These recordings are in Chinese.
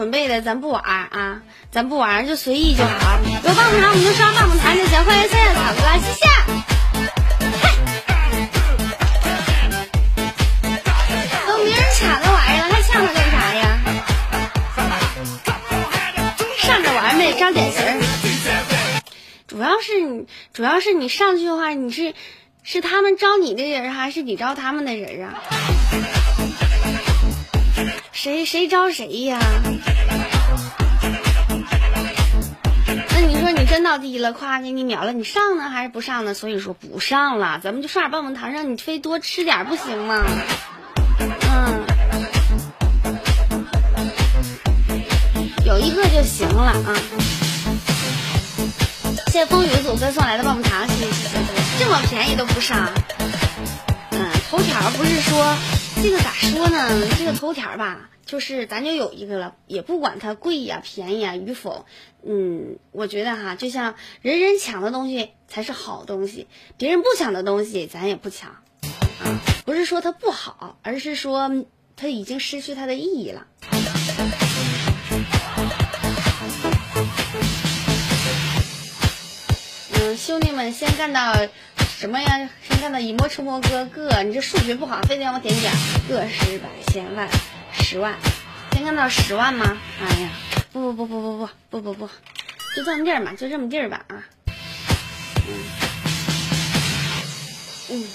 准备的，咱不玩啊，咱不玩就随意就好。有棒棒糖我们就刷棒棒糖就行。欢迎三叶草哥，谢谢。都没人抢那玩意儿了，还抢它干啥呀？上着玩呗，招点形。主要是你，主要是你上去的话，你是是他们招你的人，还是你招他们的人啊？谁谁招谁呀？那你说你真到第一了，夸给你秒了，你上呢还是不上呢？所以说不上了，咱们就刷点棒棒糖，让你飞多吃点不行吗？嗯，有一个就行了啊。谢谢风雨组哥送来的棒棒糖，谢谢谢谢，这么便宜都不上。嗯，头条不是说这个咋说呢？这个头条吧，就是咱就有一个了，也不管它贵呀、便宜啊与否。嗯，我觉得哈，就像人人抢的东西才是好东西，别人不抢的东西咱也不抢。啊，不是说它不好，而是说它已经失去它的意义了。嗯，兄弟们，先干到什么呀？先看到以魔出摸哥个，你这数学不好，非得让我点点个十百千万十万，先看到十万吗？哎呀，不不不不不不不不不，就这么地儿吧，就这么地儿吧啊。嗯嗯，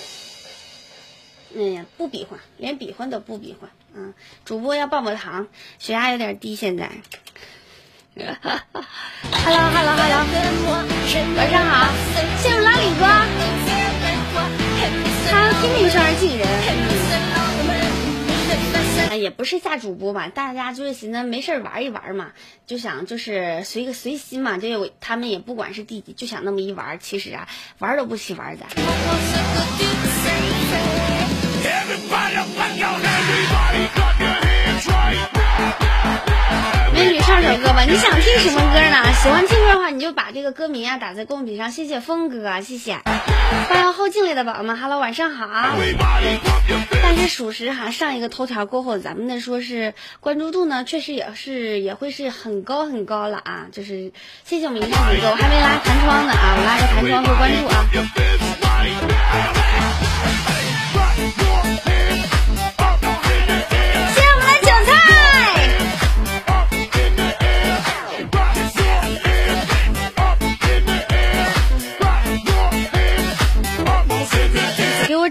哎呀，不比划，连比划都不比划。嗯，主播要棒棒糖，血压有点低，现在。Hello Hello Hello，晚上好，谢谢拉里哥，他拼命上而进人。哎，也不是下主播吧，大家就是寻思没事玩一玩嘛，就想就是随个随心嘛，就有他们也不管是弟弟，就想那么一玩。其实啊，玩都不起玩的。美女唱首歌吧，你想听什么歌呢？喜欢听歌的话，你就把这个歌名啊打在公屏上。谢谢峰哥，谢谢。欢迎后进来的宝宝们，Hello，晚上好。但是属实哈，上一个头条过后，咱们的说是关注度呢，确实也是也会是很高很高了啊。就是谢谢我们一看几个，我还没拉弹窗呢啊，我拉个弹窗和关注啊。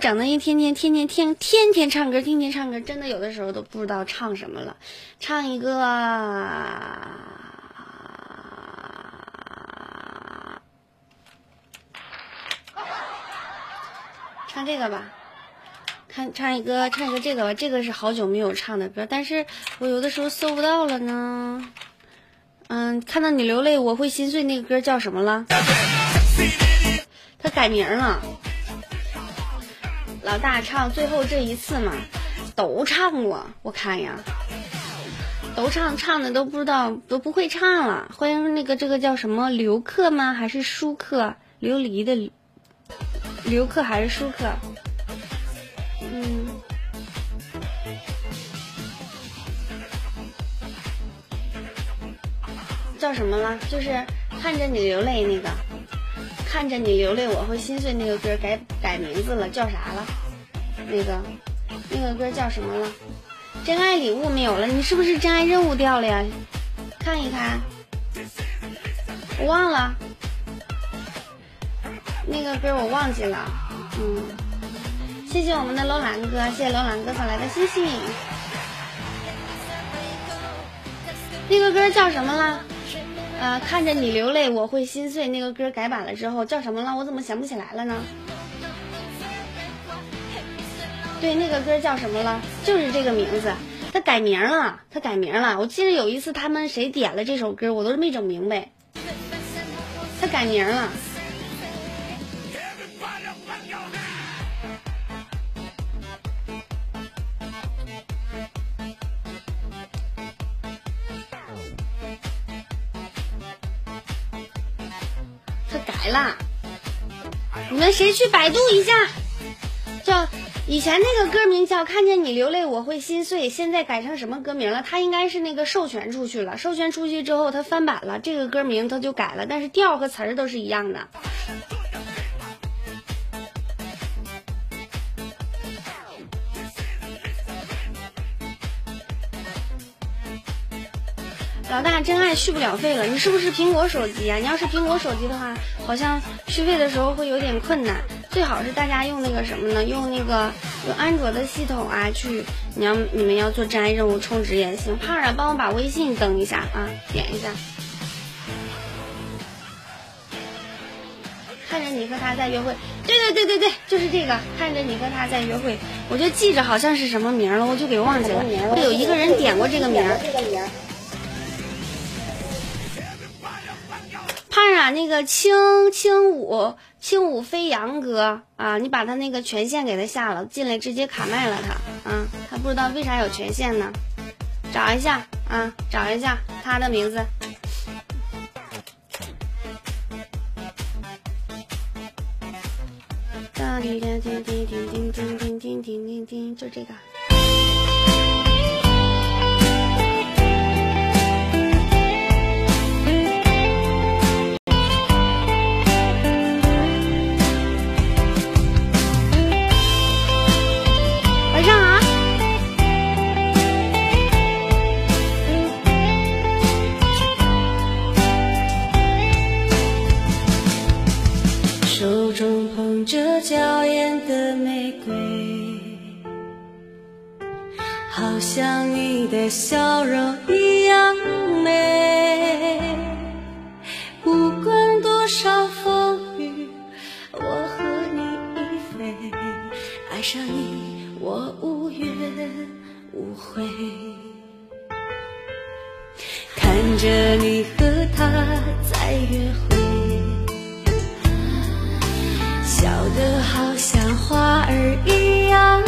整的一天天天天天天天唱歌天天唱歌真的有的时候都不知道唱什么了。唱一个唱这个吧。看唱一个唱一个这个吧这个是好久没有唱的歌但是我有的时候搜不到了呢。嗯看到你流泪我会心碎那个歌叫什么了？他改名了。老大唱最后这一次嘛，都唱过，我看呀，都唱唱的都不知道都不会唱了。欢迎那个这个叫什么刘克吗？还是舒克？琉璃的刘克还是舒克？嗯，叫什么了？就是看着你流泪那个。看着你流泪，我会心碎。那个歌改改名字了，叫啥了？那个那个歌叫什么了？真爱礼物没有了，你是不是真爱任务掉了呀？看一看，我忘了那个歌，我忘记了。嗯，谢谢我们的楼兰哥，谢谢楼兰哥送来的星星。那个歌叫什么了？呃，看着你流泪，我会心碎。那个歌改版了之后叫什么了？我怎么想不起来了呢？对，那个歌叫什么了？就是这个名字。他改名了，他改名了。我记得有一次他们谁点了这首歌，我都没整明白。他改名了。来了，你们谁去百度一下？叫以前那个歌名叫《看见你流泪我会心碎》，现在改成什么歌名了？他应该是那个授权出去了，授权出去之后他翻版了，这个歌名他就改了，但是调和词儿都是一样的。老大真爱续不了费了，你是不是苹果手机啊？你要是苹果手机的话，好像续费的时候会有点困难。最好是大家用那个什么呢？用那个用安卓的系统啊，去你要你们要做真爱任务充值也行。胖儿，帮我把微信登一下啊，点一下。看着你和他在约会，对对对对对，就是这个。看着你和他在约会，我就记着好像是什么名了，我就给忘记了。有一个人点过这个名。胖啊，那个轻轻舞轻舞飞扬哥啊，你把他那个权限给他下了，进来直接卡麦了他啊，他不知道为啥有权限呢？找一下啊，找一下他的名字。就这个。像你的笑容一样美。不管多少风雨，我和你一飞。爱上你，我无怨无悔。看着你和他在约会。笑得好像花儿一样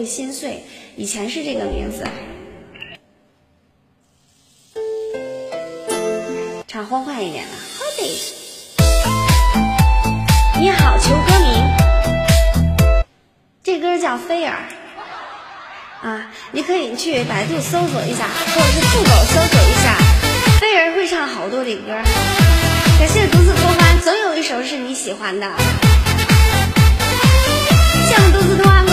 会心碎，以前是这个名字。唱欢快一点的，好的。你好，求歌名，这歌叫《菲儿》啊，你可以去百度搜索一下，或者是酷狗搜索一下，菲儿会唱好多的歌。感谢独自托欢，总有一首是你喜欢的。谢我独自托欢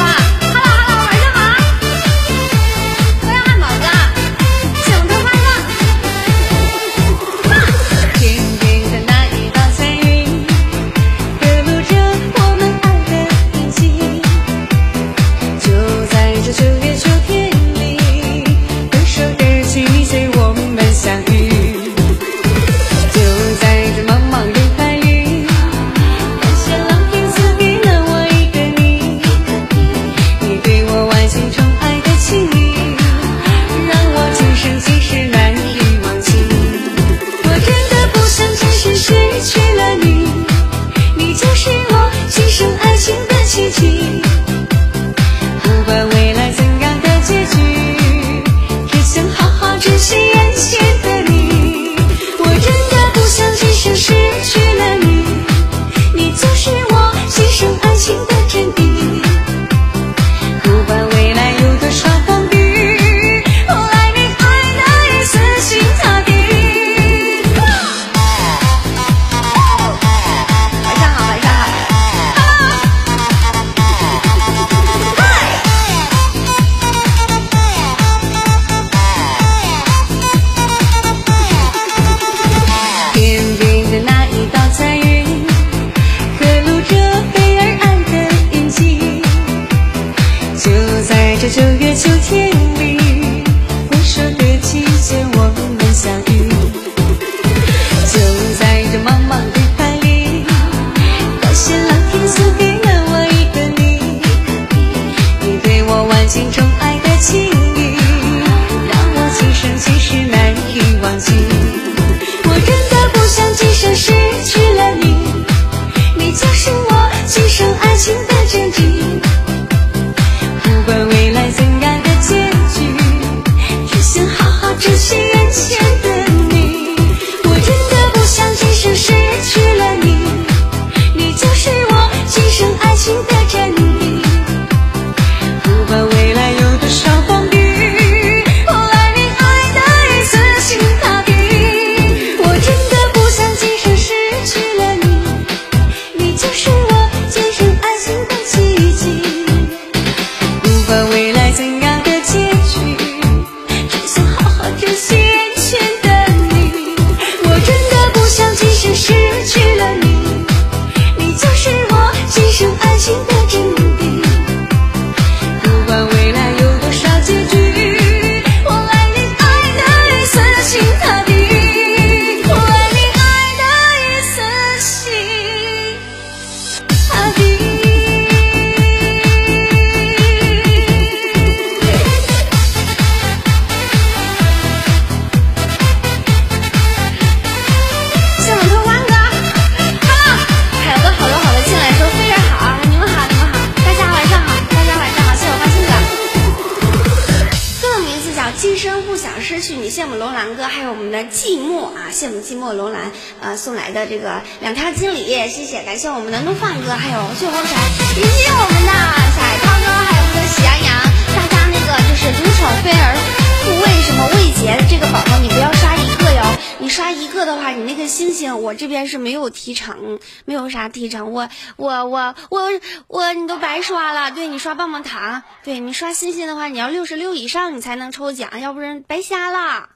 我我我我我你都白刷了，对你刷棒棒糖，对你刷星星的话，你要六十六以上你才能抽奖，要不然白瞎了。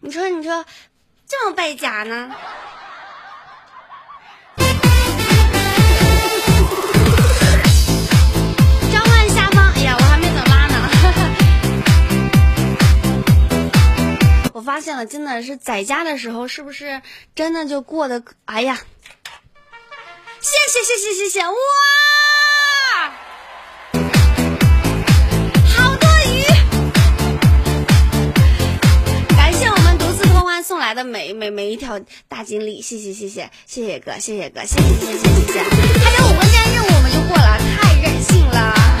你说你说这么败家呢？我发现了，真的是在家的时候，是不是真的就过得？哎呀，谢谢谢谢谢谢，哇！好多鱼！感谢我们独自通关送来的每每每一条大锦鲤，谢谢谢谢谢谢哥，谢谢哥，谢谢谢谢谢谢。还有五个今天任务我们就过了，太任性了。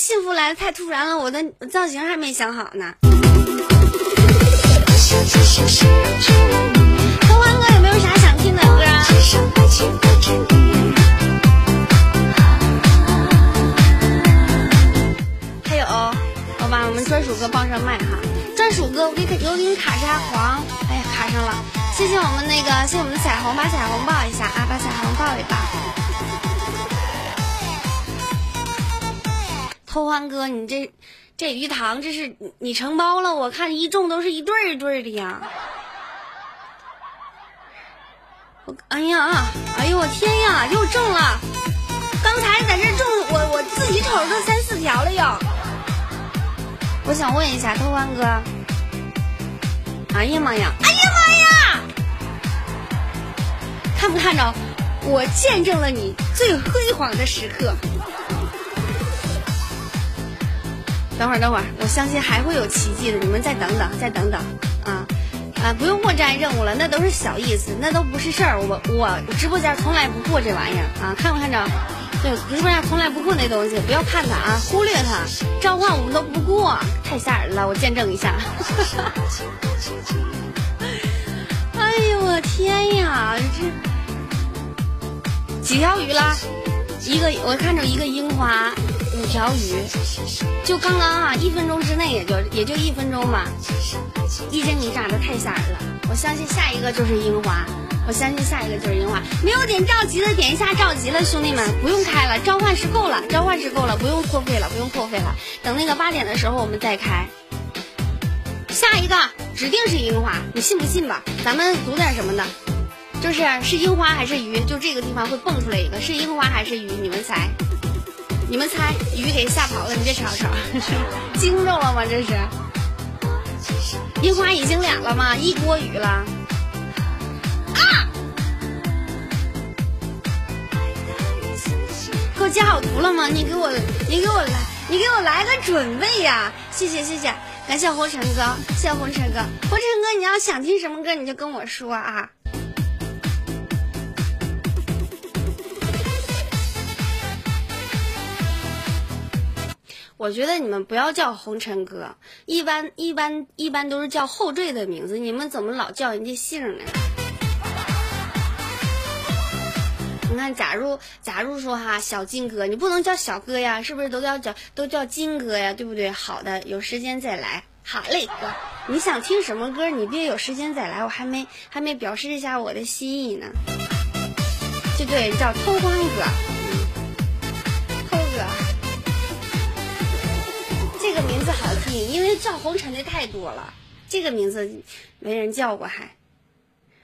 幸福来的太突然了，我的造型还没想好呢。东欢哥有没有啥想听的歌啊？还有，我把我们专属歌报上麦哈，专属歌我给有给你卡上黄？哎呀，卡上了，谢谢我们那个，谢谢我们的彩虹，把彩虹抱一下啊，把彩虹抱一报。偷欢哥，你这这鱼塘这是你承包了？我看一种都是一对儿一对儿的呀。我哎呀啊，哎呦我天呀，又中了！刚才在这中，我我自己瞅着三四条了又。我想问一下偷欢哥，哎呀妈呀，哎呀妈呀，看不看着？我见证了你最辉煌的时刻。等会儿，等会儿，我相信还会有奇迹的。你们再等等，再等等，啊啊！不用过摘任务了，那都是小意思，那都不是事儿。我我直播间从来不过这玩意儿啊，看没看着？对，直播间从来不过那东西，不要看它啊，忽略它。召唤我们都不过，太吓人了，我见证一下。哎呦我天呀，这几条鱼了？一个，我看着一个樱花。五条鱼，就刚刚啊，一分钟之内也就也就一分钟吧，一针你炸的太吓人了。我相信下一个就是樱花，我相信下一个就是樱花。没有点召集的点一下召集了，兄弟们不用开了，召唤师够了，召唤师够了，不用破费了，不用破费了。等那个八点的时候我们再开。下一个指定是樱花，你信不信吧？咱们赌点什么的，就是是樱花还是鱼？就这个地方会蹦出来一个，是樱花还是鱼？你们猜？你们猜鱼给吓跑了，你别吵吵，惊着了吗？这是樱花已经俩了吗？一锅鱼了啊！给我截好图了吗？你给我，你给我来，你给我来个准备呀！谢谢谢谢，感谢红尘哥，谢谢红尘哥，红尘哥，你要想听什么歌你就跟我说啊。我觉得你们不要叫红尘哥，一般一般一般都是叫后缀的名字，你们怎么老叫人家姓呢？你看，假如假如说哈，小金哥，你不能叫小哥呀，是不是都要叫都叫金哥呀？对不对？好的，有时间再来。好嘞，哥，你想听什么歌？你别有时间再来，我还没还没表示一下我的心意呢。就对，叫偷欢哥。这个名字好听，因为叫红尘的太多了。这个名字没人叫过，还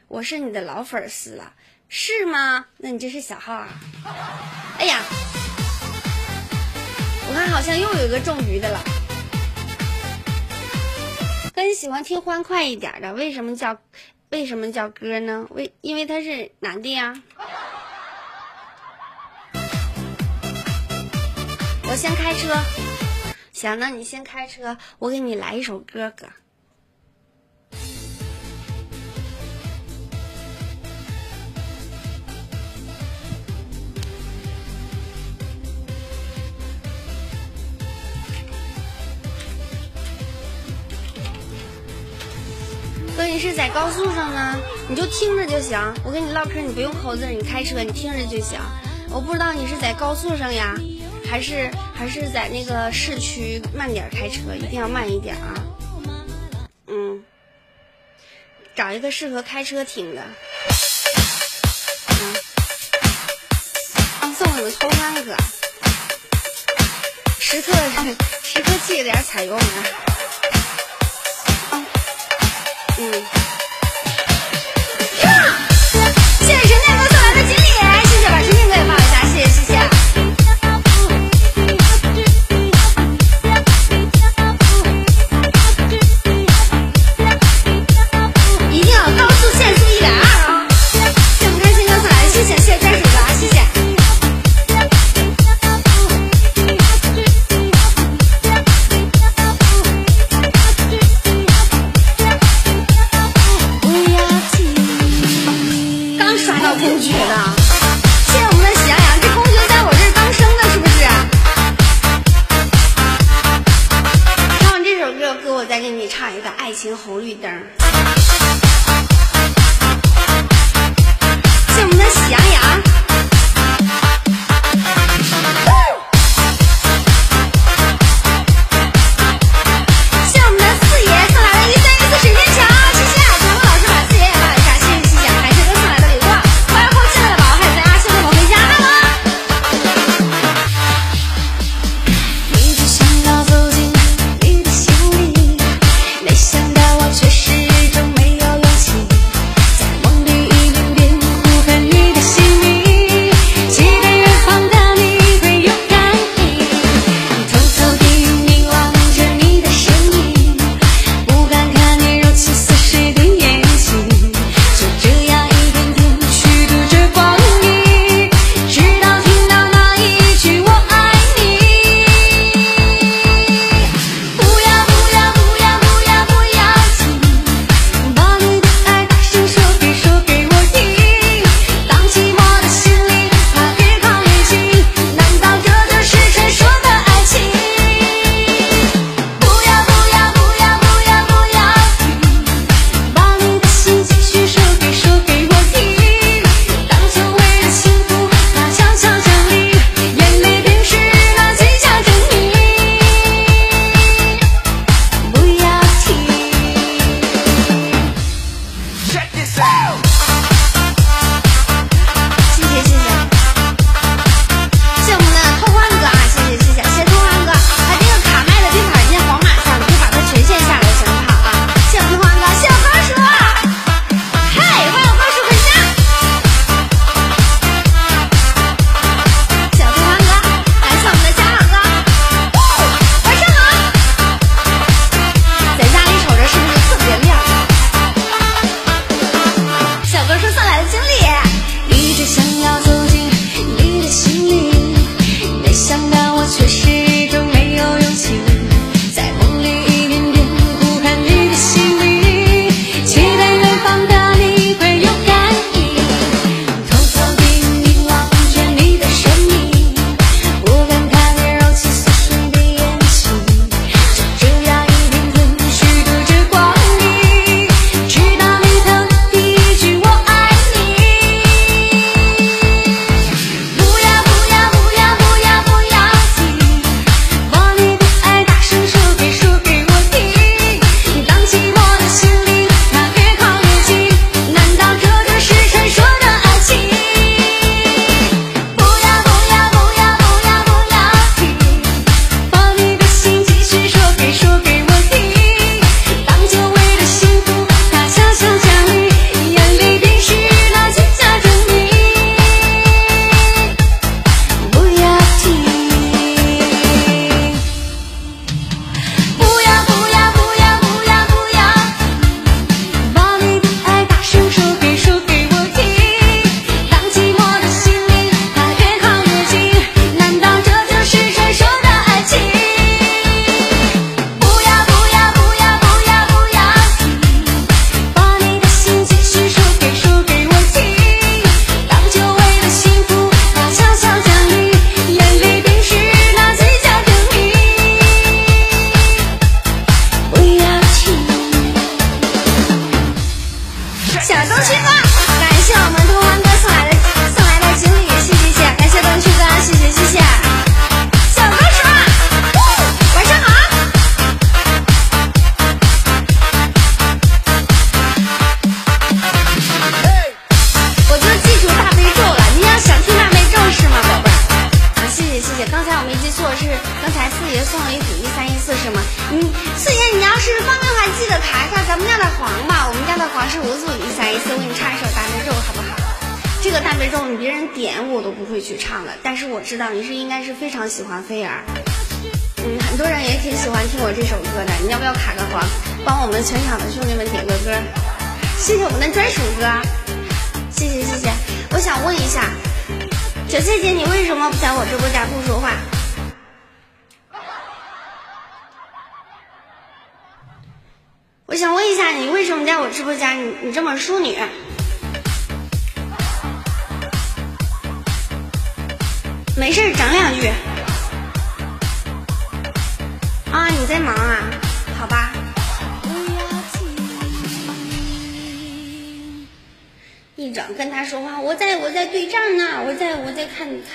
我是你的老粉丝了，是吗？那你这是小号啊？哎呀，我看好像又有一个中鱼的了。哥，你喜欢听欢快一点的？为什么叫为什么叫哥呢？为因为他是男的呀。我先开车。行，那你先开车，我给你来一首歌，哥。哥，你是在高速上呢，你就听着就行。我跟你唠嗑，你不用扣字，你开车你听着就行。我不知道你是在高速上呀。还是还是在那个市区慢点开车，一定要慢一点啊！嗯，找一个适合开车听的。嗯，送你们通关哥。时刻时刻记着点踩油门。嗯。刷到公爵的，谢谢我们的喜羊羊。这公爵在我这儿刚生的，是不是唱完这首歌？哥，我再给你唱一个爱情红绿灯。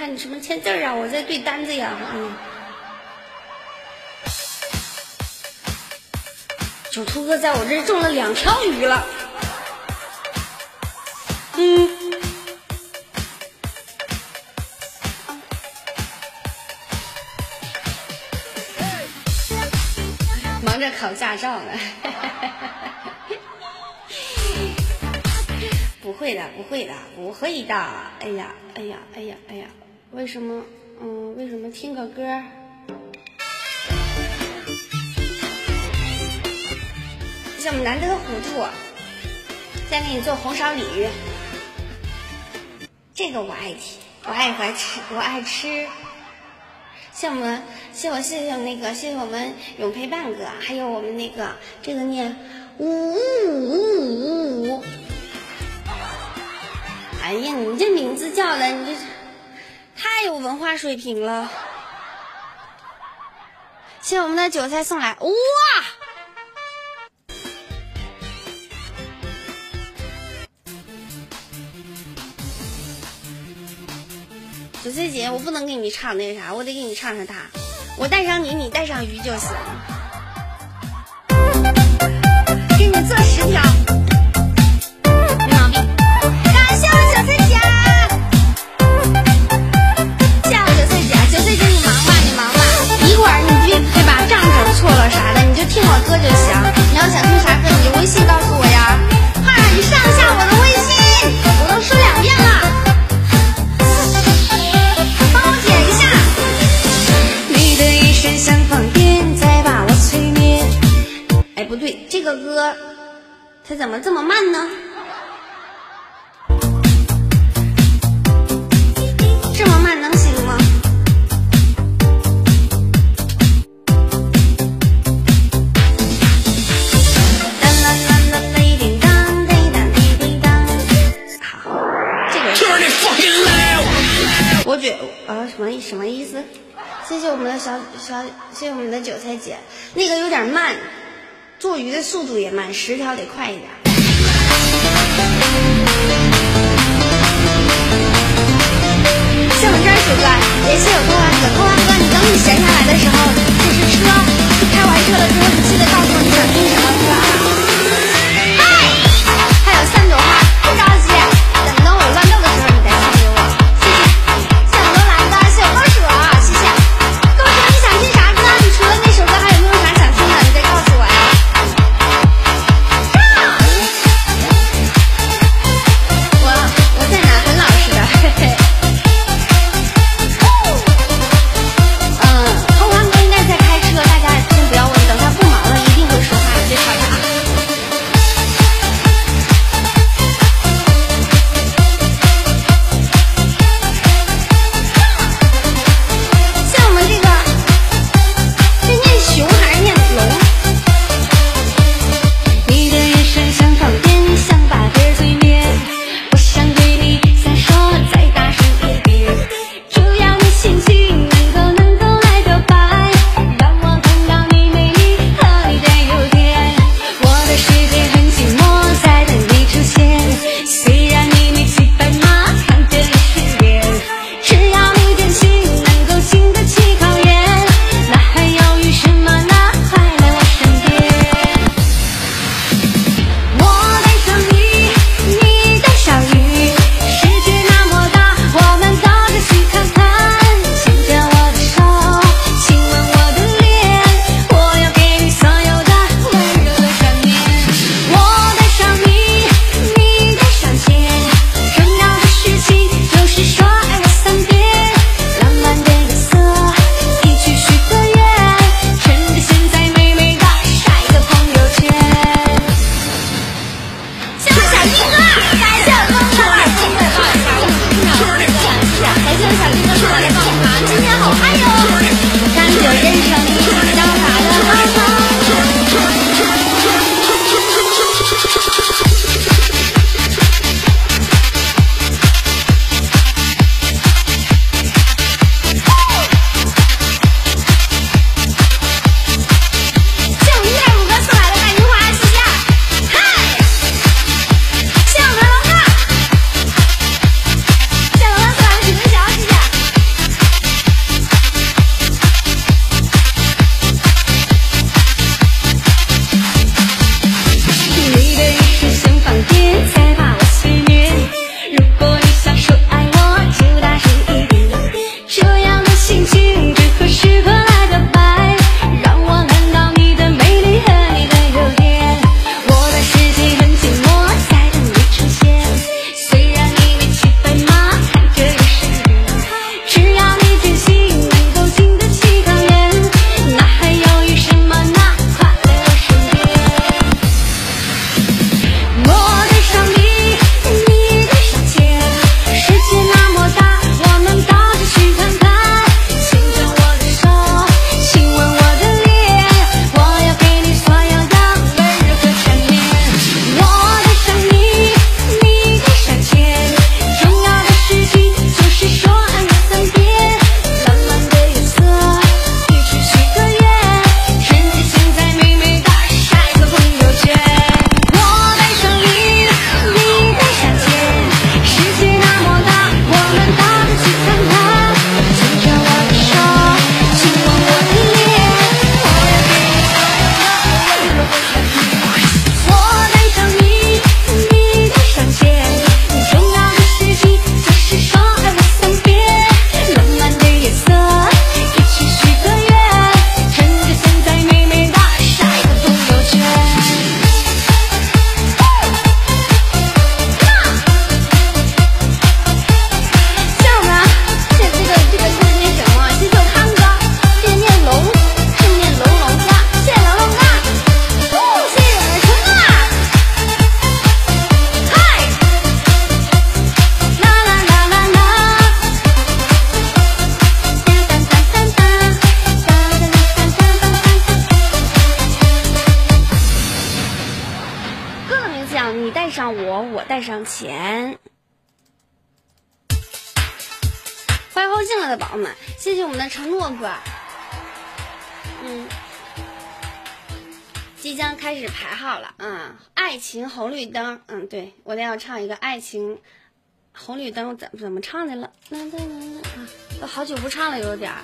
看你什么签字啊，我在对单子呀。嗯。九秃哥在我这中了两条鱼了。嗯。忙着考驾照呢。不会的，不会的，不会的。哎呀，哎呀，哎呀，哎呀，为什么？嗯，为什么听个歌？像我们难得的糊涂，再给你做红烧鲤鱼，这个我爱听，我爱我爱吃，我爱吃。像我们，谢我谢谢那个，谢谢我们永培半哥，还有我们那个这个念呜呜呜呜。哎呀，你这名字叫的，你这太有文化水平了。谢我们的韭菜送来，哇！九岁姐，我不能给你唱那个啥，我得给你唱上它。我带上你，你带上鱼就行。给你做十条。我歌就行。你要想听啥歌，你就微信告诉我呀。快让你上下我的微信，我都说两遍了。帮我点一下。你的一声像放电，再把我催眠。哎，不对，这个歌它怎么这么慢呢？啊什么什么意思？谢谢我们的小小，谢谢我们的韭菜姐，那个有点慢，做鱼的速度也慢，十条得快一点。谢我们专属哥，也谢我扣花哥，冬花哥，你等你闲下来的时候，就是车开完车了之后，唱一个爱情红绿灯，怎怎么唱的了？啊，都好久不唱了，有点儿。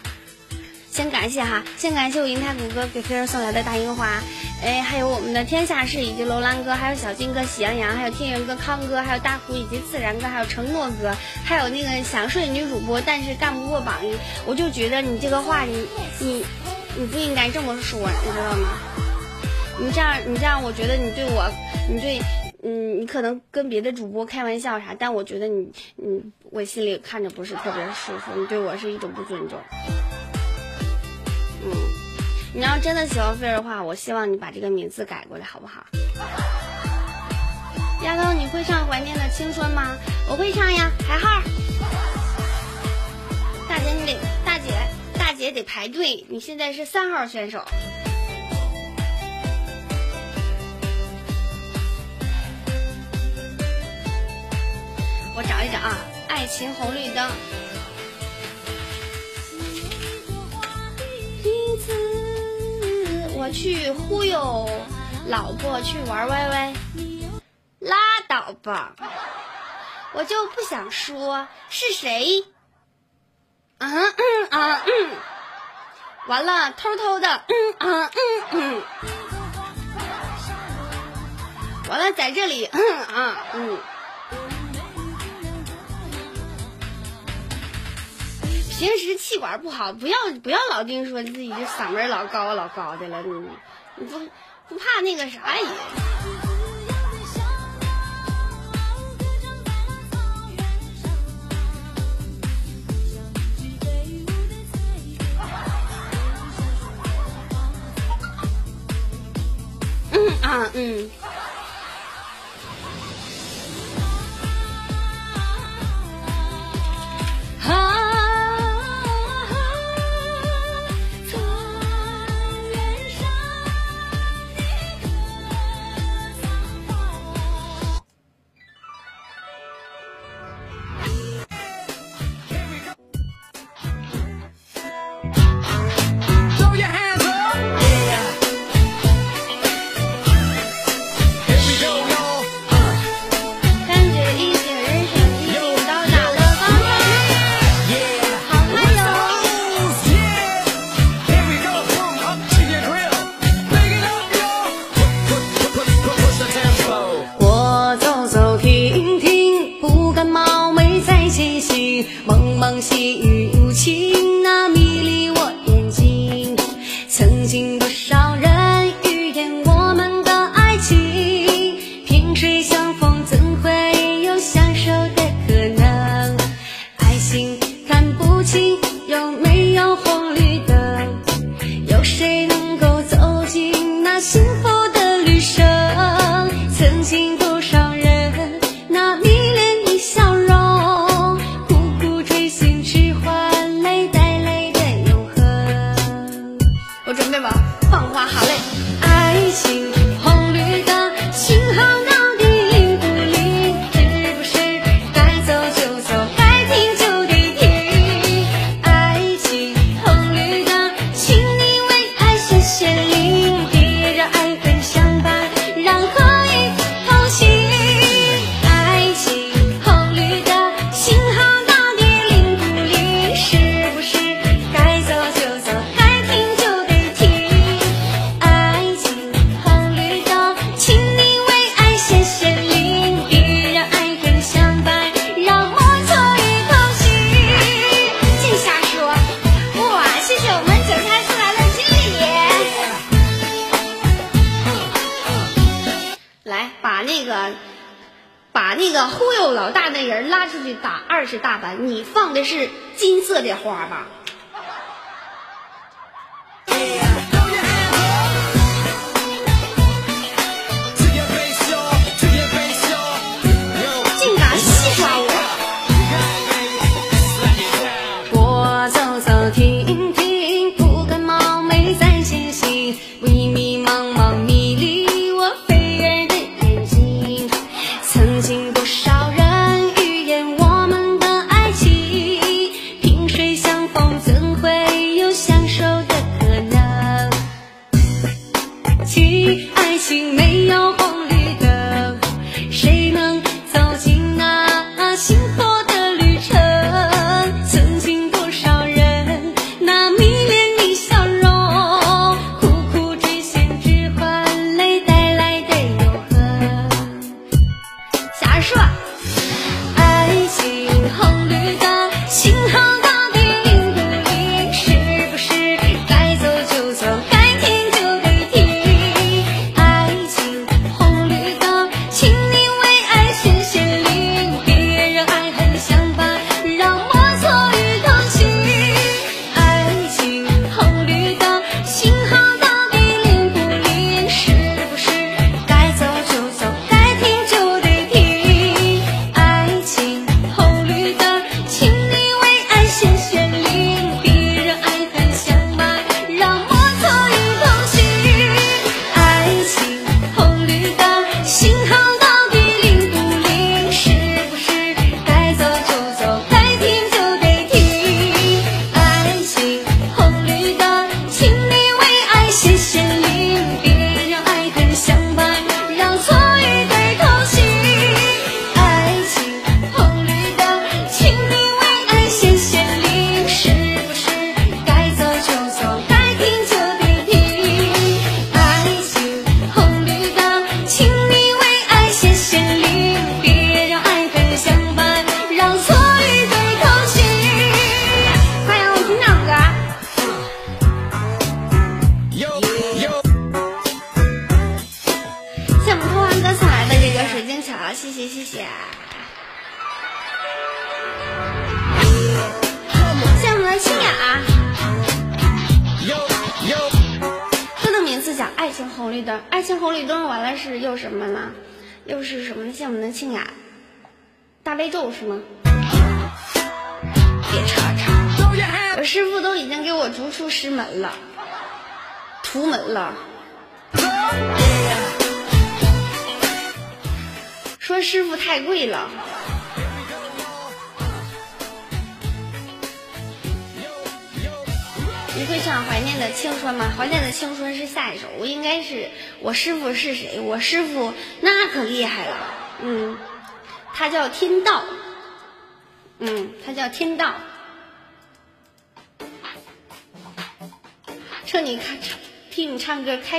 先感谢哈，先感谢我银泰谷歌给飞儿送来的大樱花，哎，还有我们的天下事以及楼兰哥，还有小金哥、喜羊羊，还有天元哥、康哥，还有大虎以及自然哥，还有承诺哥，还有那个想睡女主播，但是干不过榜一。我就觉得你这个话，你你你不应该这么说，你知道吗？你这样，你这样，我觉得你对我，你对，嗯，你可能跟别的主播开玩笑啥，但我觉得你，嗯，我心里看着不是特别舒服，你对我是一种不尊重。嗯，你要真的喜欢菲儿的话，我希望你把这个名字改过来，好不好？丫头，你会唱《怀念的青春》吗？我会唱呀，排号。大姐，你得，大姐，大姐得排队，你现在是三号选手。我找一找啊，《爱情红绿灯》。我去忽悠老婆去玩歪歪，拉倒吧，我就不想说是谁。嗯嗯啊嗯，完了，偷偷的，嗯啊嗯嗯，完了，在这里，嗯啊嗯。平时气管不好，不要不要老丁说自己这嗓门老高老高的了，你你不不怕那个啥也？嗯 啊嗯。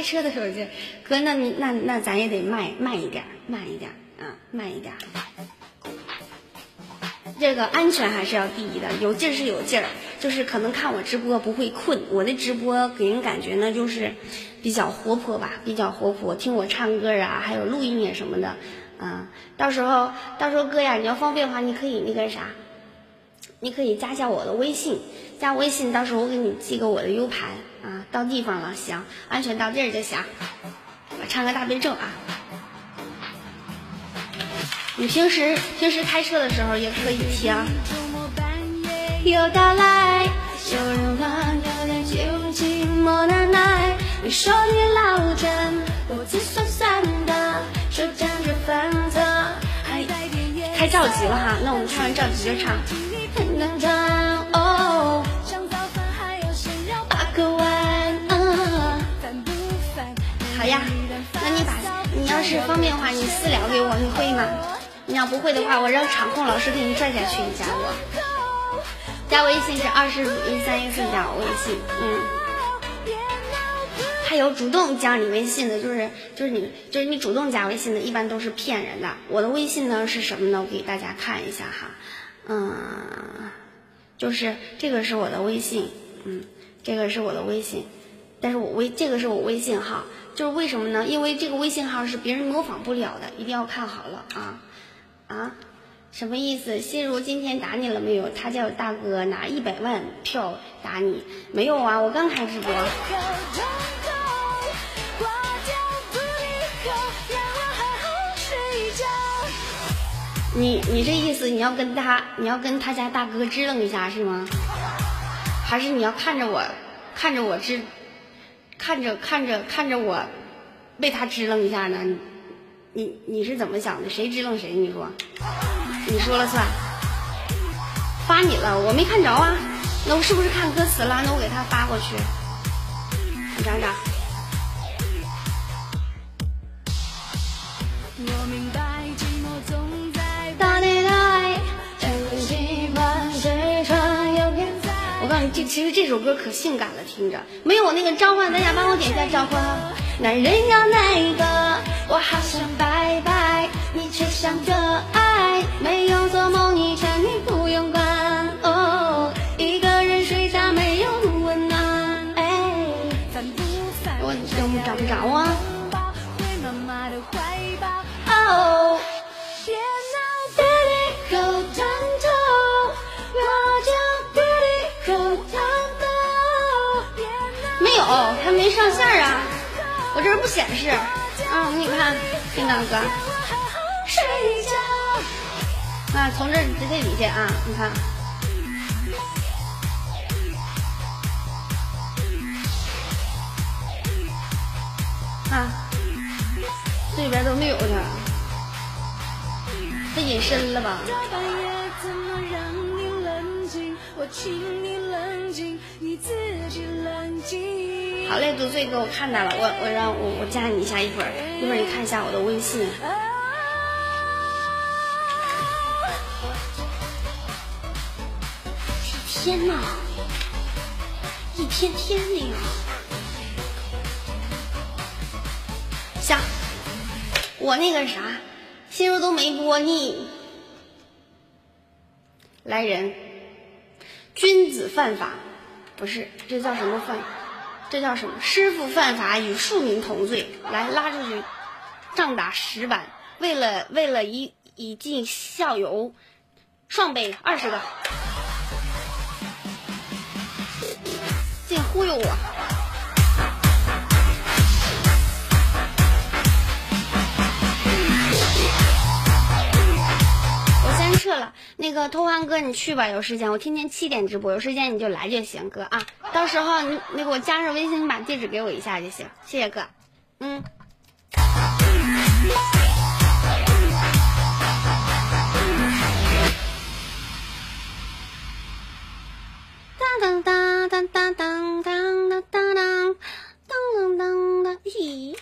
车的时候就哥，那你那那咱也得慢慢一点，慢一点啊，慢一点。这个安全还是要第一的，有劲儿是有劲儿，就是可能看我直播不会困，我的直播给人感觉呢就是比较活泼吧，比较活泼，听我唱歌啊，还有录音也什么的，啊，到时候到时候哥呀，你要方便的话，你可以那个啥，你可以加下我的微信，加微信，到时候我给你寄个我的 U 盘啊，到地方了行，安全到地儿就行，我唱个大悲咒啊。你平时平时开车的时候也可以听。又到来，有人问，有点寂寞难耐。你说你老真，酸酸的，着。太着急了哈，那我们唱完着急就唱。呀，那你把你要是方便的话，你私聊给我，你会吗？你要不会的话，我让场控老师给你拽下去。你加我，加微信是二十五一三一四加我微信。嗯，还有主动加你微信的，就是就是你就是你主动加微信的，一般都是骗人的。我的微信呢是什么呢？我给大家看一下哈。嗯，就是这个是我的微信。嗯，这个是我的微信，但是我微这个是我微信号，就是为什么呢？因为这个微信号是别人模仿不了的，一定要看好了啊。啊，什么意思？心如今天打你了没有？他叫大哥，拿一百万票打你，没有啊？我刚开直播。你你这意思，你要跟他，你要跟他家大哥支棱一下是吗？还是你要看着我，看着我支，看着看着看着我，为他支棱一下呢？你你是怎么想的？谁支棱谁？你说，你说了算。发你了，我没看着啊。那我是不是看歌词了？那我给他发过去。你找找。这其实这首歌可性感了，听着。没有那个召唤，大家帮我点一下召唤。男人要那个？我好想拜拜，你却想着爱，没有做梦你还没上线啊。我这不显示，啊，你看，叮当哥，啊，从这直接底下啊，你看，啊，这里边都没有的，这隐身了吧？好嘞，独醉哥，我看到了，我我让我我加你一下，一会儿一会儿你看一下我的微信。天呐，一天天的呀。行，我那个啥，新闻都没播你。来人，君子犯法，不是，这叫什么犯？这叫什么？师傅犯法与庶民同罪，来拉出去，杖打十板。为了为了以以儆效尤，双倍二十个。净忽悠我！撤了，那个偷欢哥，你去吧，有时间我天天七点直播，有时间你就来就行，哥啊，到时候你那个我加上微信，你把地址给我一下就行，谢谢哥，嗯。当当当当当当当当当当当当当，咦？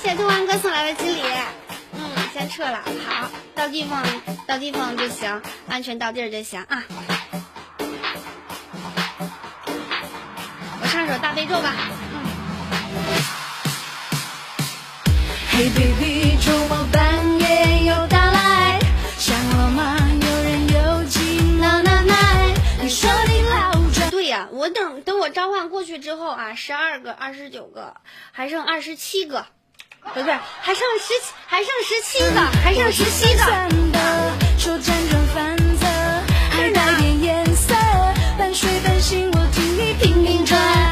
谢谢偷欢哥送来的锦鲤。嗯先撤了，好，到地方，到地方就行，安全到地儿就行啊。我唱首大悲咒吧。嗯。Hey baby，周末半夜又到来，想我吗？有人有情寞难耐。你说你老着。对呀、我等等我召唤过去之后啊，十二个、二十九个，还剩二十七个。不是，还剩十七还剩十七个，还剩十七个。说辗转反侧，还带点颜色，半睡半醒，我听你拼命转。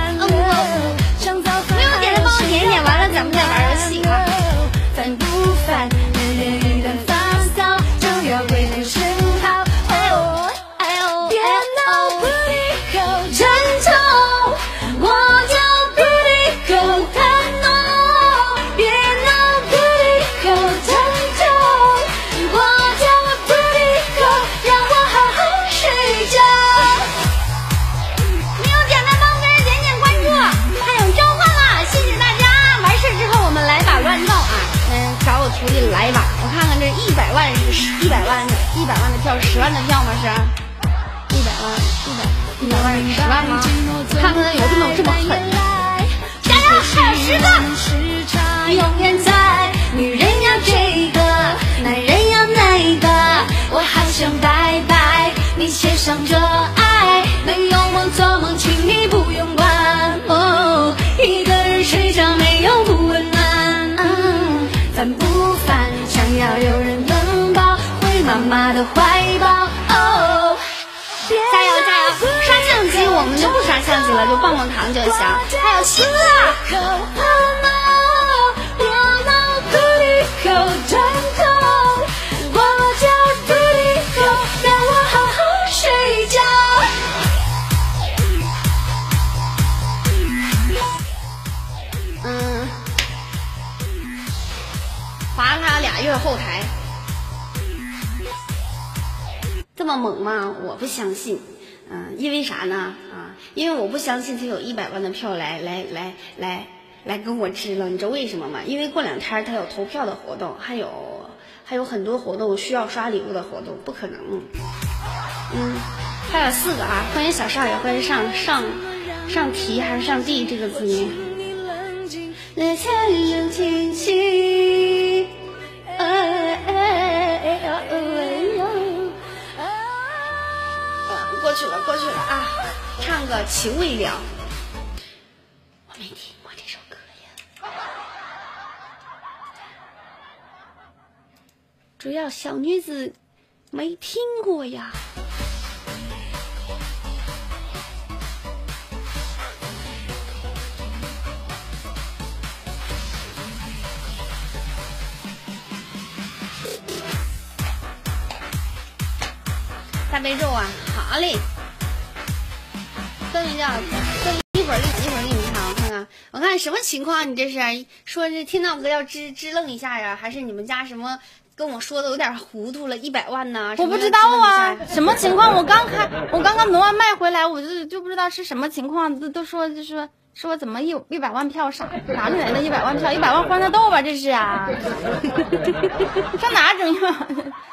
十万吗？看看有没有这么狠，加油！还有十个，永远在，女人要这个，男人要那个，我好想拜拜，你写上这爱，没有梦做梦，请你不用管。哦，一个人睡觉没有不温暖，嗯，烦不烦？想要有人拥抱，回妈妈的怀们就不刷相机了，就棒棒糖就行。还有七个。别闹不离口争吵，我就不离口，让我好好睡觉。嗯，划他俩月后台，这么猛吗？我不相信。因为啥呢？啊，因为我不相信他有一百万的票来来来来来跟我支了。你知道为什么吗？因为过两天他有投票的活动，还有还有很多活动需要刷礼物的活动，不可能。嗯，还有四个啊！欢迎小少爷，欢迎上上上题还是上地这个字母。冷冷清清，哎哎哎呀去了，过去了啊！唱个《情未了》，我没听过这首歌呀。主要小女子没听过呀。大悲咒啊，好嘞。等一下，等一会儿给一会儿给你们看，我看看，我看什么情况？你这是说是听到歌要支支楞一下呀，还是你们家什么跟我说的有点糊涂了？一百万呢？我不知道啊，什么情况？我刚开，我刚刚挪完麦回来，我就就不知道是什么情况，都都说就说说怎么一一百万票上哪里来的一百万票？一百万欢乐豆吧，这是啊？上哪整去？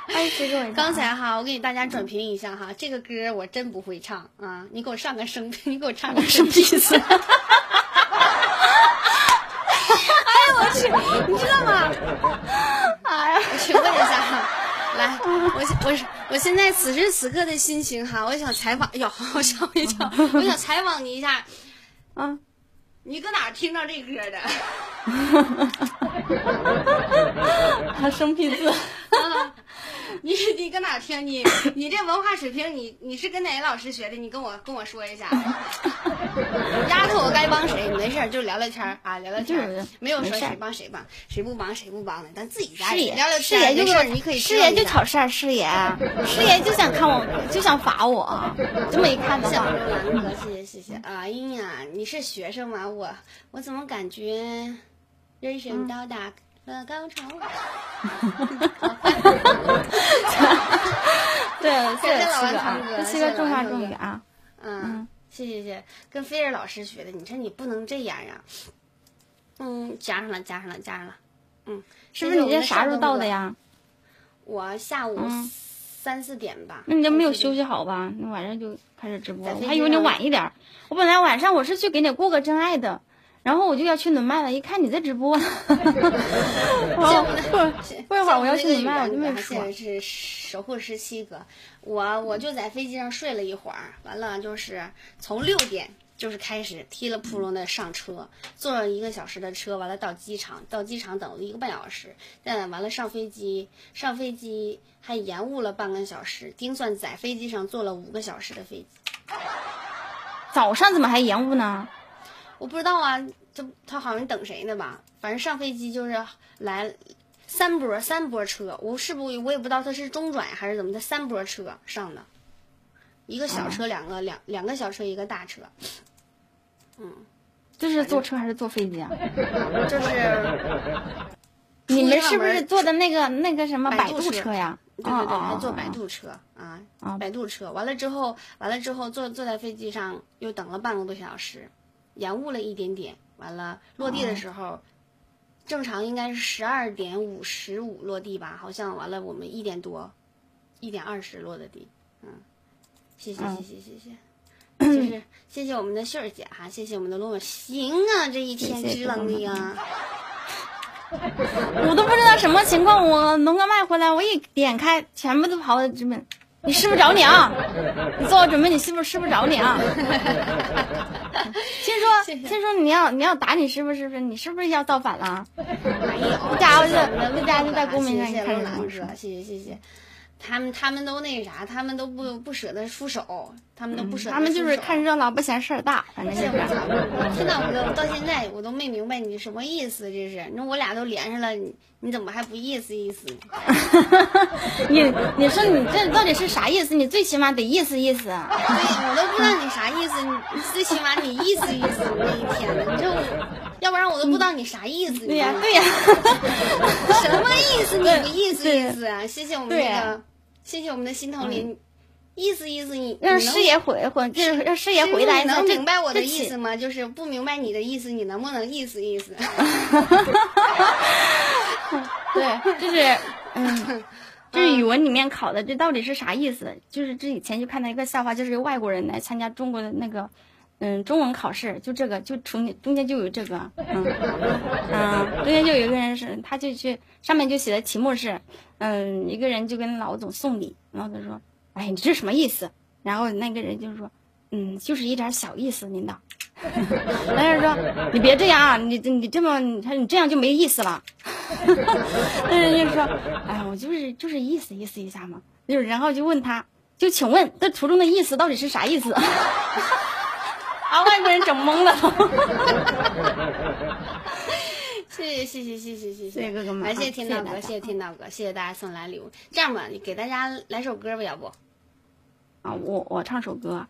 哎，谁给我？刚才哈，我给大家转评一下哈，这个歌我真不会唱啊！你给我上个生，你给我唱个生僻字。哎呦我去，你知道吗？哎呀，我去问一下哈，来，我我我现在此时此刻的心情哈，我想采访，哎呦，我想一想，我想采访你一下，啊，你搁哪听到这歌的？他生僻字。啊，你你搁哪听？你你这文化水平，你你是跟哪个老师学的？你跟我跟我说一下。丫头，我该帮谁？没事，就聊聊天儿啊，聊聊天儿，没有说谁帮谁帮，谁不帮谁不帮的，咱自己家师爷里聊聊师爷就没事你可以师爷就挑事儿，师爷师爷就想看我，就想罚我。这么一看的哥，谢谢谢谢。哎呀，你是学生吗？我我怎么感觉人生到达了高潮？对，谢老顽七哥，这七谢谢个重话重语啊。嗯，谢谢谢谢，跟菲儿老师学的。你说你不能这样啊。嗯，加上了，加上了，加上了。嗯，是不是你这啥时候到的？呀？我下午嗯三四点吧。那你就没有休息好吧？那晚上就开始直播我还以为你晚一点儿。我本来晚上我是去给你过个真爱的，然后我就要去轮麦了，一看你在直播 过过一会儿我要去轮麦，我就没说。现在是守护十七哥，我我就在飞机上睡了一会儿，完了就是从六点就是开始踢了扑棱的上车，坐了一个小时的车，完了到机场，到机场等了一个半小时，再完了上飞机，上飞机还延误了半个小时，丁算在飞机上坐了五个小时的飞机。早上怎么还延误呢？我不知道啊，这他好像等谁呢吧？反正上飞机就是来三波三波车，我是不我也不知道他是中转还是怎么的，三波车上的，一个小车，两个两两个小车，一个大车。嗯，这是坐车还是坐飞机啊？这是你们是不是坐的那个那个什么摆渡车呀？对对对，还坐摆渡车啊，摆渡车。完了之后，完了之后坐坐在飞机上又等了半个多小时，延误了一点点。完了落地的时候，正常应该是十二点五十五落地吧？好像完了我们一点多，一点二十落的地。嗯，谢谢谢谢谢谢，就是 谢谢我们的秀儿姐哈，谢谢我们的罗罗。行啊，这一天支棱的呀。我都不知道什么情况，我龙哥麦回来，我一点开，全部都跑到这边。你是不是找你啊？你做好准备，你师傅是是不是找你啊？听说听说你要你要打你师傅是不是？你是不是要造反了？没有，这家伙是那家伙就在公屏上开始说，谢谢谢谢。他们他们都那啥，他们都不不舍得出手，他们都不舍。他们就是看热闹不嫌事儿大，反正就是。听到哥，我到现在我都没明白你什么意思，这是？那我俩都连上了，你你怎么还不意思意思？你你说你这到底是啥意思？你最起码得意思意思。对，我都不知道你啥意思，你最起码你意思意思。那一天，你这，要不然我都不知道你啥意思。对呀对呀。什么意思？你不意思意思啊？谢谢我们那个。谢谢我们的心头林，意思意思你让师爷回回，就是让师爷回答能明白我的意思吗？就是不明白你的意思，你能不能意思意思？对，就是嗯，就是语文里面考的，这到底是啥意思？就是这以前就看到一个笑话，就是外国人来参加中国的那个嗯中文考试，就这个就中中间就有这个，嗯嗯，中间就有一个人是，他就去上面就写的题目是。嗯，一个人就跟老总送礼，然后他说：“哎，你这什么意思？”然后那个人就说：“嗯，就是一点小意思，领导。”那人说：“你别这样啊，你你这么，他你这样就没意思了。”那人就说：“哎，我就是就是意思意思一下嘛。”就然后就问他，就请问这图中的意思到底是啥意思？把 外国人整懵了。谢谢谢谢谢谢谢谢哥哥们，谢谢天道哥，谢谢天道哥，谢谢大家送来礼物。这样吧，你给大家来首歌吧，要不？啊，我我唱首歌。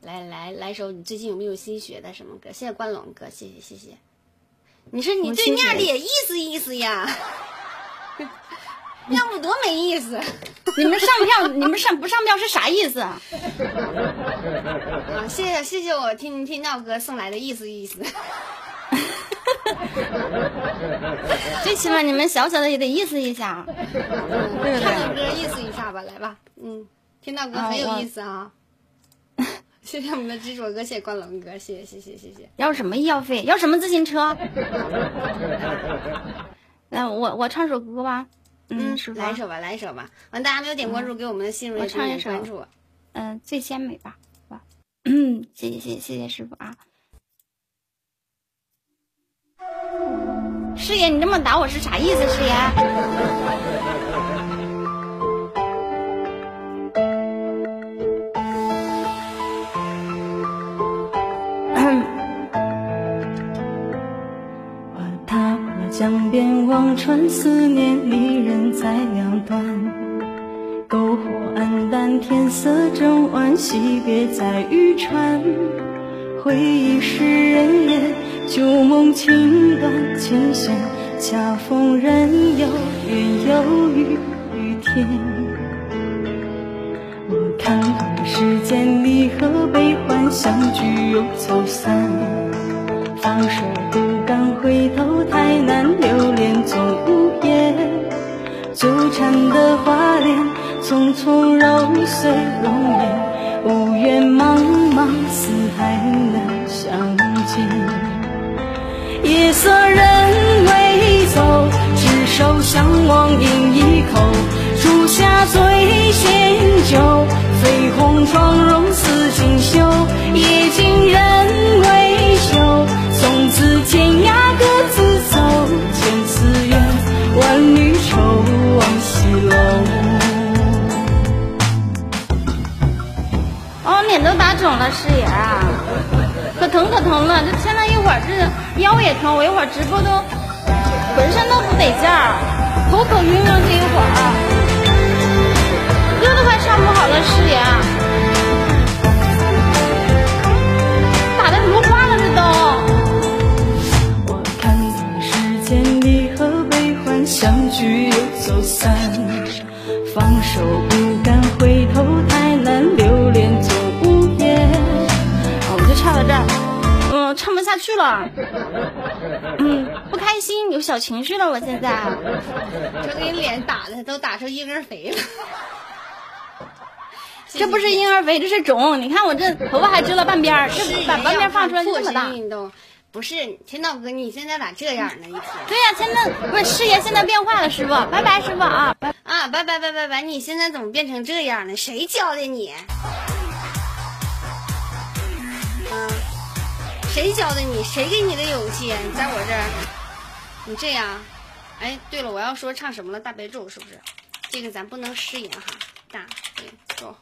来来来首，你最近有没有新学的什么歌？谢谢关龙哥，谢谢谢谢。你说你对面的也意思意思呀？要不多没意思。你们上票，你们上不上票是啥意思啊？啊，谢谢谢谢我听听道哥送来的意思意思。最起码你们小小的也得意思一下，唱个歌意思一下吧，来吧，嗯，听到歌很有意思啊。谢谢我们的执着哥，谢谢关龙哥，谢谢谢谢谢谢。要什么医药费？要什么自行车？那，我我唱首歌吧，嗯，来一首吧，来一首吧。完，大家没有点关注，给我们的新人唱一首，关注。嗯，最鲜美吧，吧。嗯，谢谢谢谢谢谢师傅啊。师爷，你这么打我是啥意思？师爷，我踏过江边，望穿思念离人在两端。篝火黯淡，天色正晚，惜别在渔船。回忆是人烟。旧梦情断琴弦，恰逢人有缘有雨雨天。我看透世间离合悲欢，相聚又走散。放手不敢回头，太难留恋总无言。纠缠的花恋，匆匆揉碎容颜。无缘茫茫，似才能相见。夜色人未走，执手相望饮一口。初夏醉仙酒，绯红妆容似锦绣。夜尽人未休，腰也疼，我一会儿直播都浑身都不得劲儿，头可晕了，这一会儿歌都快唱不好了，师爷，打的如花了，这都。我看到世间离合悲欢，相聚又走散。放手下去了，嗯，不开心，有小情绪了，我现在。这给你脸打的都打成婴儿肥了。这不是婴儿肥，这是肿。你看我这头发还遮了半边儿，这把半边放出来就这么大。运动不是天道哥，你现在咋这样呢？一天对呀、现在不是师爷现在变化了，师傅，拜拜，师傅啊，拜。啊，拜拜拜拜拜！你现在怎么变成这样了？谁教的你？谁教的你？谁给你的勇气？你在我这儿，你这样，哎，对了，我要说唱什么了？大悲咒是不是？这个咱不能失言哈。大悲咒。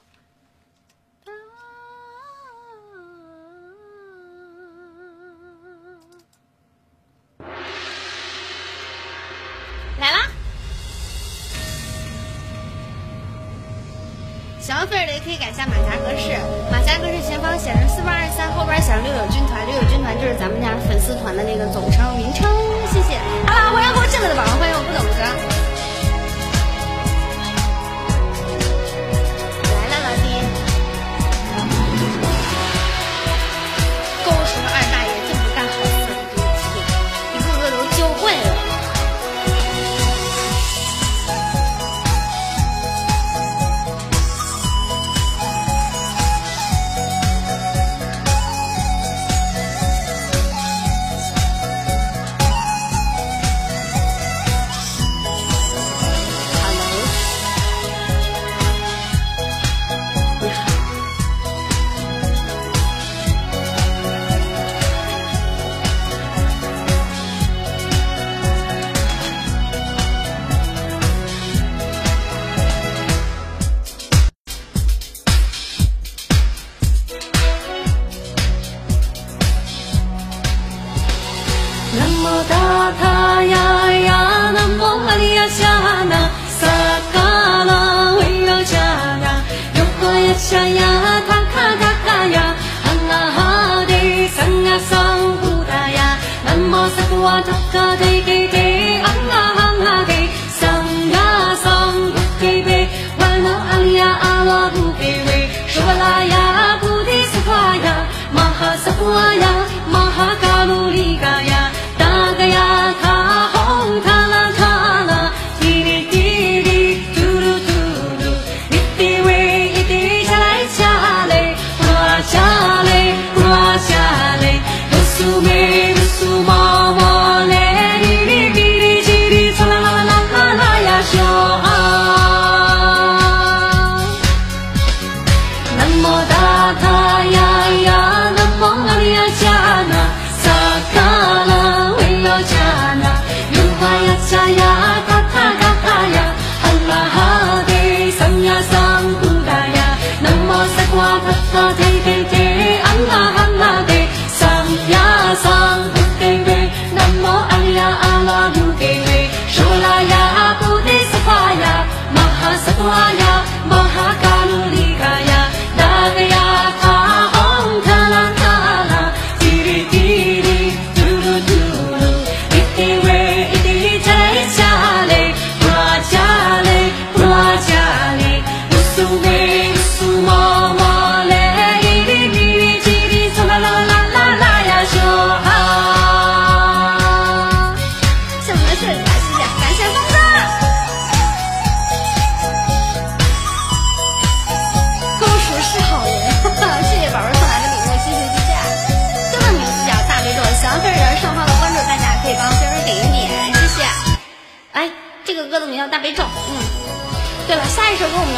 想要粉儿的可以改一下马甲格式，马甲格式前方显示四八二三，后边显示六友军团，六友军团就是咱们家粉丝团的那个总称名称。谢谢。好了，欢迎给我正了的宝宝，欢迎我不懂哥。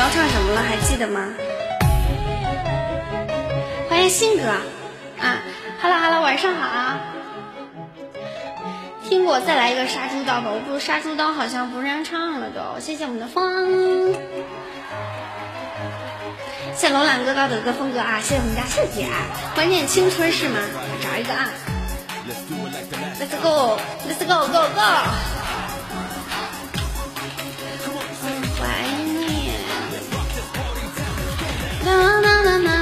要唱什么了？还记得吗？欢迎信哥，啊，Hello Hello，晚上好。听过，再来一个杀猪刀吧。我不，杀猪刀好像不让唱了都。谢谢我们的风，谢谢楼兰哥、高德哥、峰哥啊！谢谢我们家四姐，怀念青春是吗？找一个啊。Let's go，Let's go go go。La la la la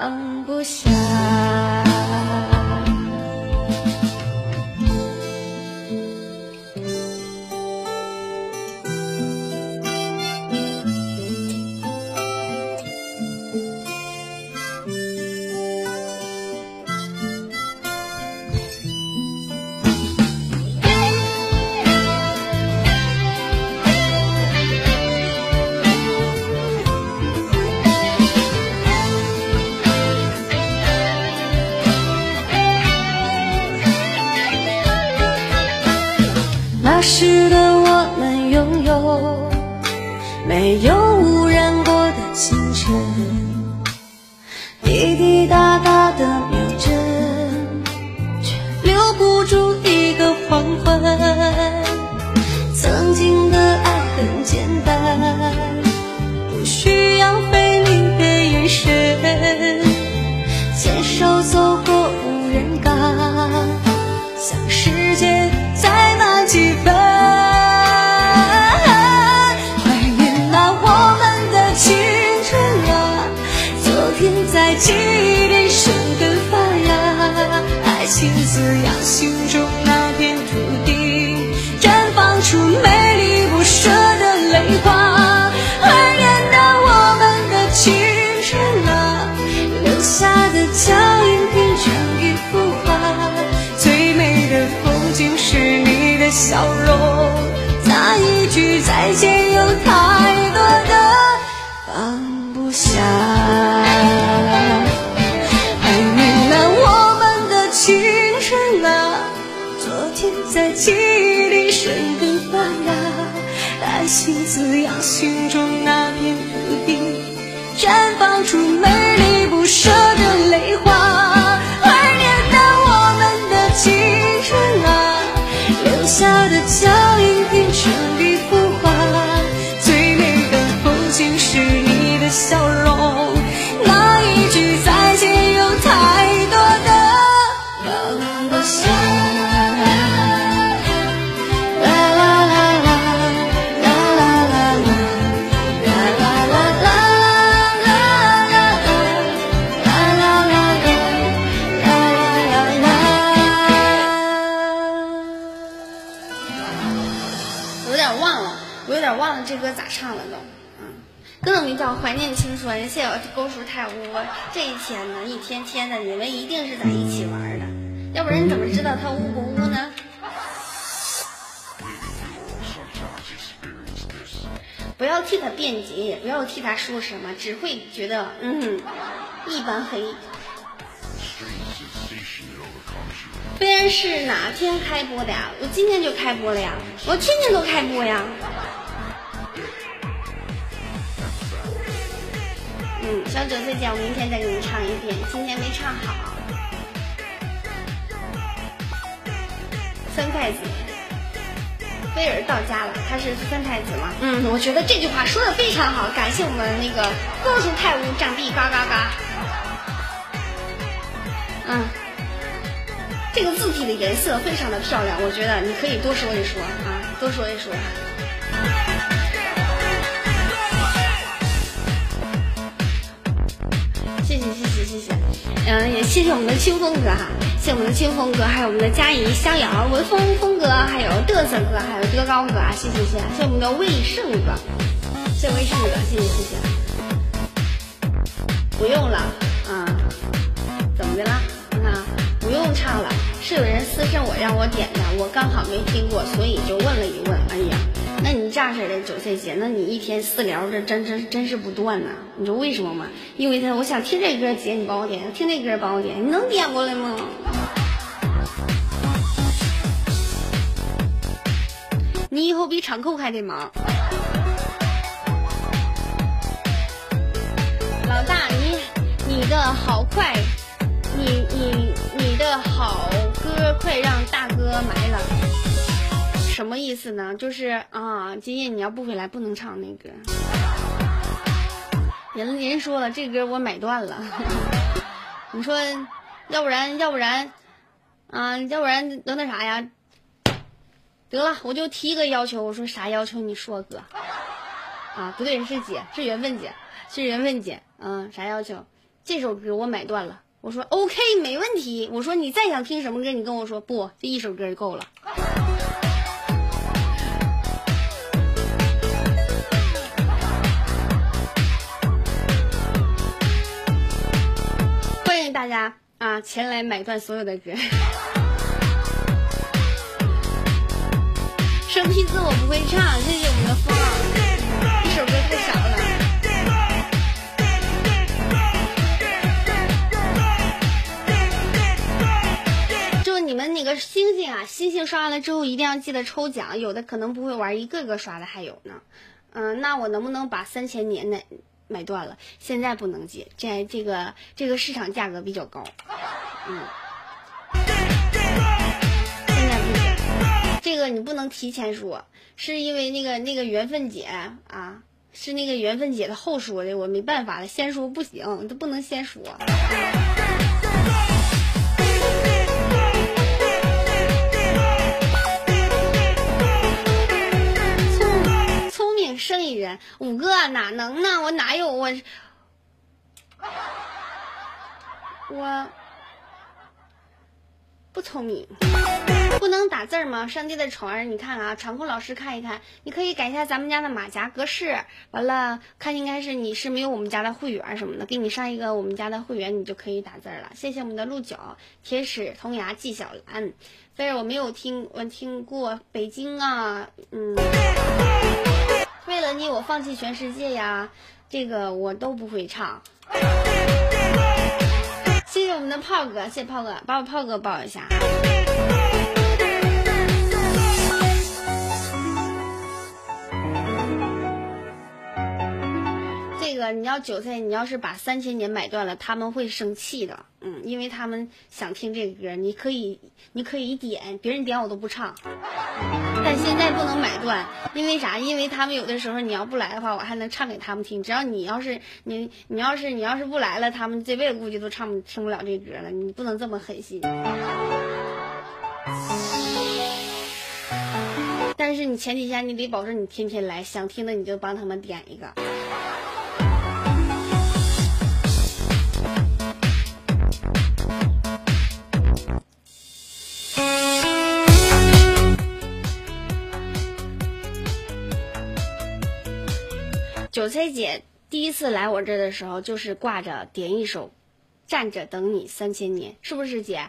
uh, 我今天就开播了呀，我天天都开播呀。嗯，小九再见，我明天再给你唱一遍，今天没唱好。三太子，菲儿到家了，他是三太子吗？嗯，我觉得这句话说的非常好，感谢我们那个高叔太武掌地嘎嘎嘎。嗯。这个字体的颜色非常的漂亮，我觉得你可以多说一说啊，多说一说。谢谢谢谢谢谢，嗯，也谢谢我们的清风哥哈，谢谢我们的清风哥，还有我们的佳怡、逍遥、文风风哥，还有嘚瑟哥，还有德高哥啊，谢谢谢谢，谢我们的魏胜哥，谢谢魏胜哥，谢谢谢谢。不用了，啊，怎么的啦？不用唱了。是有人私信我让我点的，我刚好没听过，所以就问了一问。哎呀，那你这样式的九岁姐，那你一天私聊这真真真是不断呐！你说为什么吗？因为他我想听这歌，姐你帮我点；听那歌帮我点，你能点过来吗？你以后比场控还得忙。老大，你你的好快，你你你的好。歌快让大哥埋了，什么意思呢？就是啊，今夜你要不回来，不能唱那歌。人人说了，这歌我买断了。你说，要不然，要不然，啊，要不然能那啥呀？得了，我就提一个要求，我说啥要求？你说哥。啊，不对，是姐，是缘分姐，是缘分姐。嗯，啥要求？这首歌我买断了。我说 OK，没问题。我说你再想听什么歌，你跟我说。不，这一首歌就够了。欢迎大家啊，前来买断所有的歌。生僻字我不会唱，谢谢我们的风。一首歌太少了。你们那个星星啊，星星刷完了之后一定要记得抽奖，有的可能不会玩，一个个刷的还有呢。嗯，那我能不能把三千年的买断了？现在不能接，这这个这个市场价格比较高。嗯，现在不行，这个你不能提前说，是因为那个那个缘分姐啊，是那个缘分姐的后说的，我没办法了，先说不行，都不能先说。生意人五个哪能呢？我哪有我我不聪明，不能打字吗？上帝的宠儿，你看啊，场控老师看一看，你可以改一下咱们家的马甲格式。完了，看应该是你是没有我们家的会员什么的，给你上一个我们家的会员，你就可以打字了。谢谢我们的鹿角铁齿铜牙纪晓岚，菲儿我没有听我听过北京啊，嗯。为了你，我放弃全世界呀！这个我都不会唱。谢谢我们的炮哥，谢谢炮哥，把我炮哥抱一下。这个你要韭菜，你要是把三千年买断了，他们会生气的。嗯，因为他们想听这个歌，你可以，你可以点，别人点我都不唱。但现在不能买断，因为啥？因为他们有的时候你要不来的话，我还能唱给他们听。只要你要是你，你要是你要是不来了，他们这辈子估计都唱不听不了这歌了。你不能这么狠心。但是你前提下，你得保证你天天来，想听的你就帮他们点一个。韭菜姐第一次来我这的时候，就是挂着点一首《站着等你三千年》，是不是姐？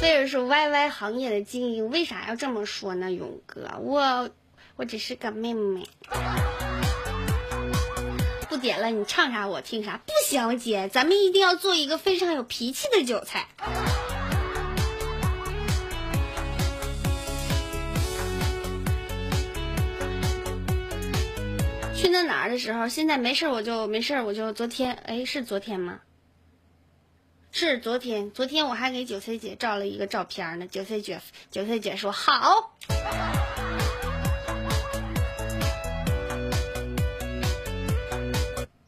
菲尔是 YY 行业的精英，为啥要这么说呢？勇哥，我我只是个妹妹。不点了，你唱啥我听啥。不行，姐，咱们一定要做一个非常有脾气的韭菜。在哪儿的时候，现在没事我就没事我就昨天，哎，是昨天吗？是昨天，昨天我还给韭菜姐照了一个照片呢。韭菜姐，韭菜姐说好。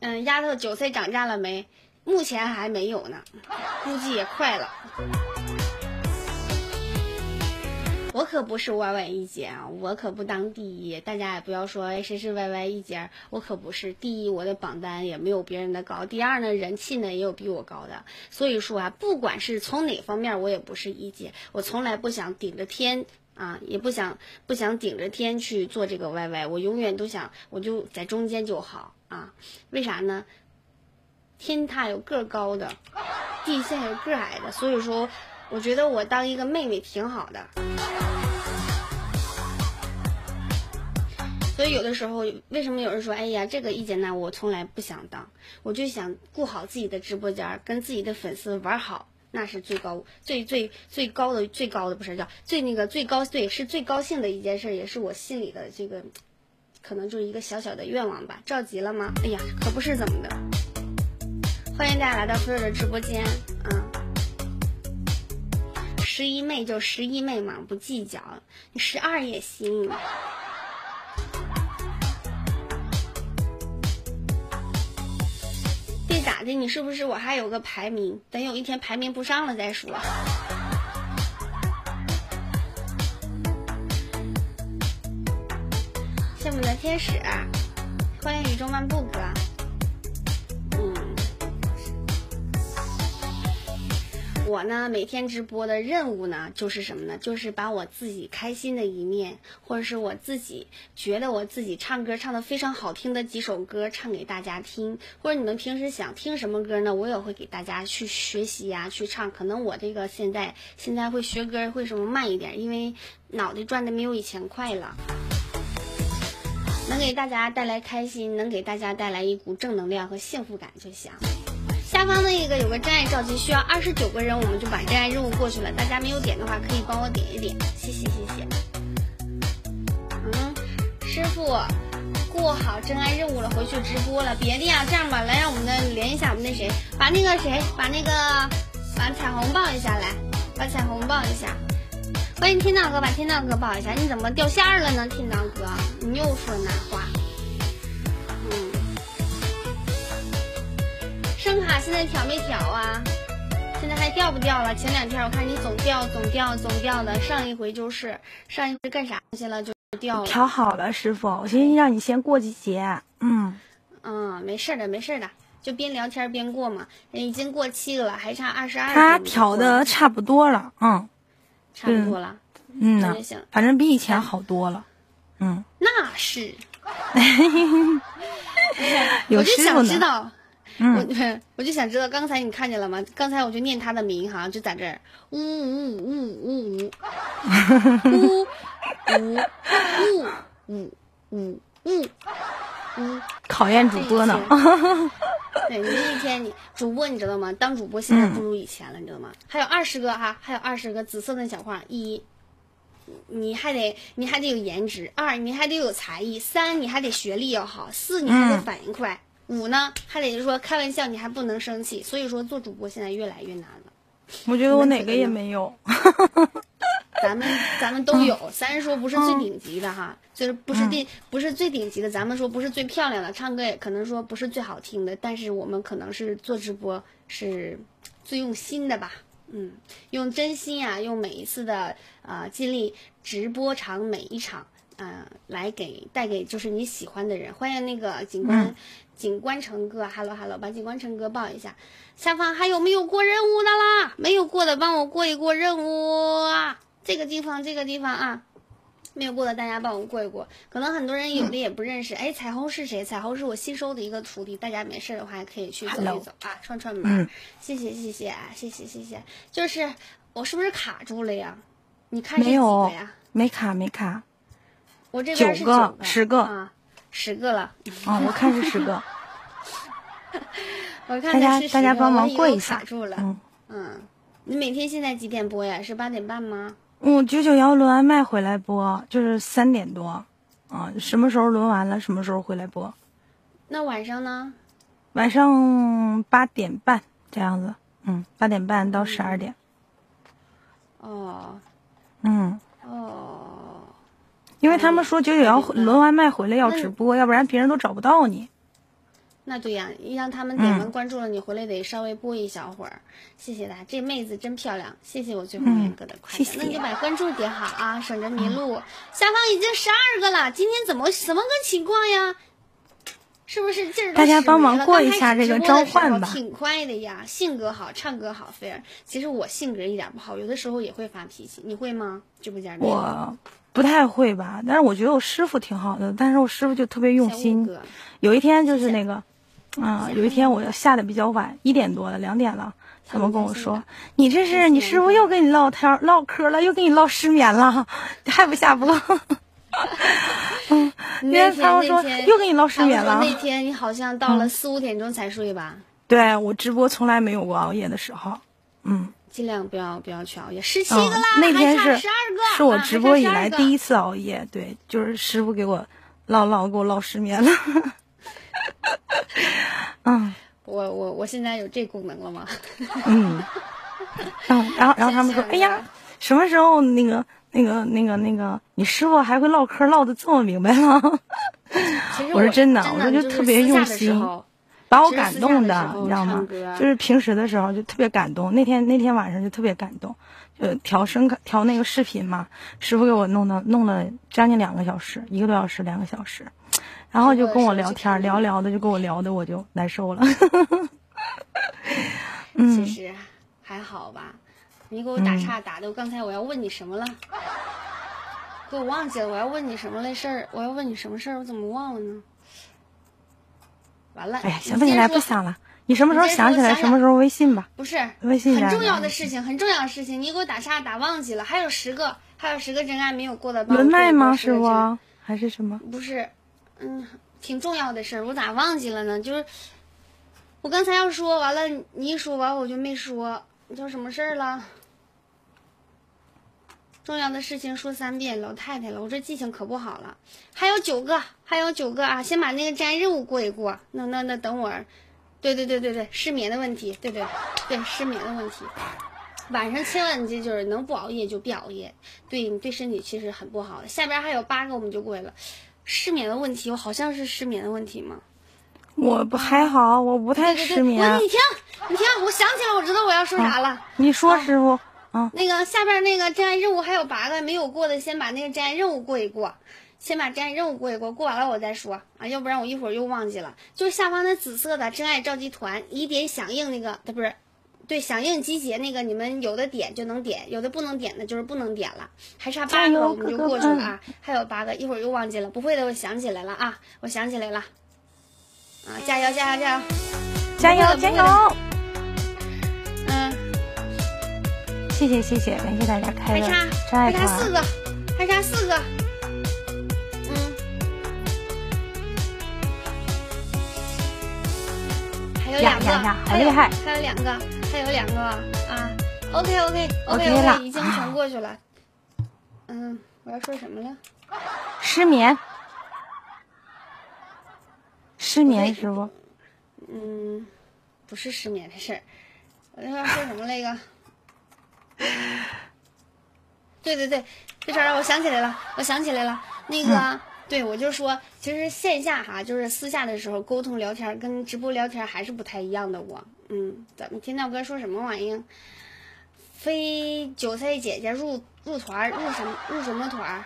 嗯，丫头，韭菜涨价了没？目前还没有呢，估计也快了。我可不是 Y Y 一姐啊，我可不当第一，大家也不要说谁是 Y Y 一姐，我可不是第一，我的榜单也没有别人的高。第二呢，人气呢也有比我高的，所以说啊，不管是从哪方面，我也不是一姐，我从来不想顶着天啊，也不想不想顶着天去做这个 Y Y，我永远都想我就在中间就好啊，为啥呢？天塌有个高的，地下有个矮的，所以说。我觉得我当一个妹妹挺好的，所以有的时候，为什么有人说，哎呀，这个意见呢，我从来不想当，我就想顾好自己的直播间，跟自己的粉丝玩好，那是最高、最最最高的、最高的不是叫最那个最高，对，是最高兴的一件事，也是我心里的这个，可能就是一个小小的愿望吧。着急了吗？哎呀，可不是怎么的。欢迎大家来到菲儿的直播间，嗯。十一妹就十一妹嘛，不计较，你十二也行。别咋的，你是不是我还有个排名？等有一天排名不上了再说。羡慕的天使，欢迎宇宙漫步哥。我呢，每天直播的任务呢，就是什么呢？就是把我自己开心的一面，或者是我自己觉得我自己唱歌唱的非常好听的几首歌唱给大家听，或者你们平时想听什么歌呢？我也会给大家去学习呀，去唱。可能我这个现在现在会学歌会什么慢一点，因为脑袋转的没有以前快了。能给大家带来开心，能给大家带来一股正能量和幸福感就行。下方那个有个真爱召集，需要二十九个人，我们就把真爱任务过去了。大家没有点的话，可以帮我点一点，谢谢谢谢。嗯，师傅过好真爱任务了，回去直播了。别的呀，这样吧，来让我们的连一下我们那谁，把那个谁，把那个把彩虹抱一下来，把彩虹抱一下。欢迎天道哥，把天道哥抱一下。你怎么掉线了呢？天道哥，你又说那话？现在调没调啊？现在还掉不掉了？前两天我看你总掉、总掉、总掉的，上一回就是上一回干啥去了就掉了。调好了，师傅，我先让你先过几节。嗯嗯，没事的，没事的，就边聊天边过嘛。已经过期了，还差二十二。他调的差不多了，嗯，差不多了。嗯呢，反正比以前好多了。嗯，那是。有师傅呢。我我就想知道，刚才你看见了吗？刚才我就念他的名，好像就在这儿，呜呜呜呜呜，呜呜呜呜呜呜，考验主播呢。对，你那一天你主播你知道吗？当主播现在不如以前了，你知道吗？还有二十个哈，还有二十个紫色的小框。一，你还得你还得有颜值；二，你还得有才艺；三，你还得学历要好；四，你还得反应快。五呢，还得就是说开玩笑，你还不能生气，所以说做主播现在越来越难了。我觉得我哪个也没有。咱们咱们都有，咱说不是最顶级的哈，就是不是第不是最顶级的，咱们说不是最漂亮的，唱歌也可能说不是最好听的，但是我们可能是做直播是最用心的吧，嗯，用真心啊，用每一次的啊尽力直播场每一场，嗯，来给带给就是你喜欢的人，欢迎那个警官。景观成哥，hello hello，把景观成哥抱一下。下方还有没有过任务的啦？没有过的，帮我过一过任务啊！这个地方，这个地方啊，没有过的大家帮我过一过。可能很多人有的也不认识，哎，彩虹是谁？彩虹是我新收的一个徒弟，大家没事的话可以去走一走啊，串串门。嗯谢谢谢谢谢谢谢谢，就是我是不是卡住了呀？你看是几没有个呀？没卡没卡，我这边是九个个十个啊，十个了。啊，我看是十个。我看大家大家帮忙过一下卡住了。嗯嗯，你每天现在几点播呀？是八点半吗？嗯，九九幺轮完麦回来播，就是三点多，啊，什么时候轮完了，什么时候回来播？那晚上呢？晚上八点半这样子，嗯，八点半到十二点，哦嗯，哦，因为他们说九九幺轮完麦回来要直播，要不然别人都找不到你。那对呀，让他们点完嗯关注了，你回来得稍微播一小会儿。谢谢大家，这妹子真漂亮，谢谢我最后面哥的夸奖。那你就把关注点好啊，省着迷路。下方已经十二个了，今天怎么什么个情况呀？是不是劲儿都大家使帮忙过一下这个召唤吧挺快的呀，性格好，唱歌好，菲儿。其实我性格一点不好，有的时候也会发脾气，你会吗？直播间里我不太会吧，但是我觉得我师傅挺好的，但是我师傅就特别用心。有一天就是那个，啊、有一天我下的比较晚，一点多了，两点了，他们跟我说：“你这是你师傅又跟你唠天唠嗑了，又跟你唠失眠了，还不下播？”嗯，那天他们说又跟你唠失眠了。那天你好像到了四五点钟才睡吧？对我直播从来没有过熬夜的时候，嗯，尽量不要不要去熬夜。十七嗯个啦，那天是十二个，是我啊直播以来第。一还差12个次熬夜，对，就是师傅给我唠唠，给我唠失眠了。嗯我我我现在有这功能了吗？嗯，然后然后然后他们说，哎呀，什么时候那个那个那个那个，你师傅还会唠嗑唠的这么明白了？我说真的真我说就就是特别用心候把我感动的你知道吗？就是平时的时候就特别感动，那天那天晚上就特别感动，就调声调那个视频嘛，师傅给我弄的弄了将近两个小时，一个多小时，两个小时，然后就跟我聊天，聊聊的就跟我聊的我就难受了。其 嗯，实还好吧。你给我打岔打的，我刚才我要问你什么了？给我忘记了，我要问你什么来事儿？我要问你什么事儿？我怎么忘了呢？完了，哎呀，你想不起来接着说不想了，你什么时候想起来什么时候微信吧。不是微信上很重要的的事情，很重要的事情，你给我打岔打忘记了，还有十个，还有十个真爱没有过的，轮麦吗？师傅还是什么？不是，嗯，挺重要的事儿，我咋忘记了呢？就是我刚才要说完了，你一说完我就没说，你叫什么事儿了？重要的事情说三遍，老太太了，我这记性可不好了。还有九个，还有九个啊！先把那个摘任务过一过。那那那等会儿，对对对对对，失眠的问题，对对对，失眠的问题。晚上千万记就是能不熬夜就别熬夜，对你对身体其实很不好的。下边还有八个我们就过去了。失眠的问题，我好像是失眠的问题吗？我不还好，我不太对对对，失眠我。你听，你听，我想起来，我知道我要说啥了。你说师傅，嗯，那个下边那个真爱任务还有八个没有过的，先把那个真爱任务过一过，先把真爱任务过一过，过完了我再说啊，要不然我一会儿又忘记了。就是下方那紫色的真爱召集团，一点响应那个，它不是，对，响应集结那个，你们有的点就能点，有的不能点的就是不能点了，还差八个我们就过去了啊，还有八个，一会儿又忘记了，不会的我想起来了啊，我想起来了，啊，加油加油加油，加油加油！嗯。谢谢谢谢，感谢大家开的还差真爱还差四。个，还差四个，有两个，还有厉害。还有两个，还有两个啊，OK OK OK OK OK，已经全过去了。嗯，我要说什么了？失眠，失眠对。师傅，嗯，不是失眠的事儿，我要说什么来着？对对对，这茬儿我想起来了，我想起来了，那个，对我就说，其实线下哈，就是私下的时候沟通聊天，跟直播聊天还是不太一样的。我，嗯，咱们天道哥说什么玩意儿？非韭菜姐姐入入团，入什么入什么团？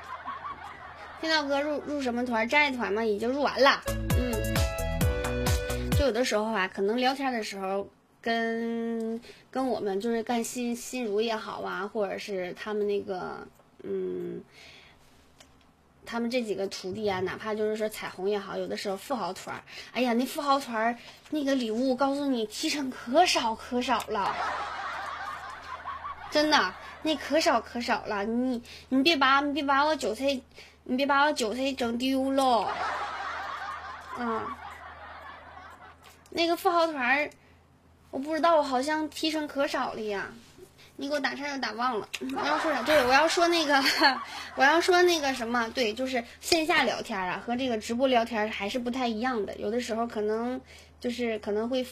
天道哥入入什么团？战爱团嘛，已经入完了。嗯，就有的时候啊，可能聊天的时候，跟跟我们就是干心心如也好啊，或者是他们那个嗯他们这几个徒弟啊，哪怕就是说彩虹也好，有的时候富豪团儿，哎呀，那富豪团儿那个礼物，告诉你提成可少可少了，真的，那可少可少了。你你别把你别把我韭菜，你别把我韭菜整丢了。嗯，那个富豪团儿，我不知道，我好像提成可少了呀。你给我打岔又打忘了，我要说啥？对，我要说那个，我要说那个什么？对，就是线下聊天啊，和这个直播聊天还是不太一样的。有的时候可能就是可能会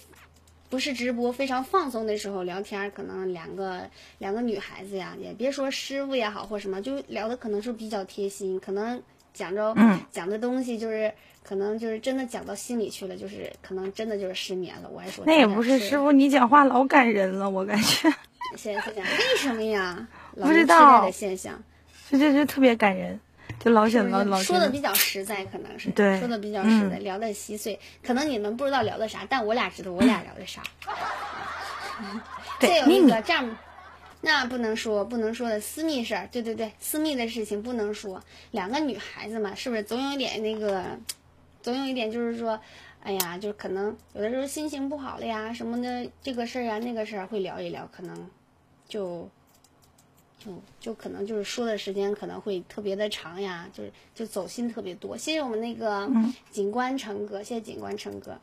不是直播非常放松的时候聊天，可能两个两个女孩子呀，也别说师傅也好或什么，就聊的可能是比较贴心，可能讲着讲的东西就是可能就是真的讲到心里去了，就是可能真的就是失眠了。我还说那也不是师傅，你讲话老感人了，我感觉。现象为什么呀？不知道的现象，就就就特别感人，就老想老老说的比较实在，可能是对说的比较实在，聊的稀碎，可能你们不知道聊的啥，但我俩知道我俩聊的啥。再有一个这样，那不能说不能说的私密事儿，对对对，私密的事情不能说。两个女孩子嘛，是不是总有一点那个，总有一点就是说。哎呀，就可能有的时候心情不好了呀，什么的，这个事儿啊，那个事儿会聊一聊，可能就就就可能就是说的时间可能会特别的长呀，就是就走心特别多。谢谢我们那个警官成哥，谢谢警官成哥，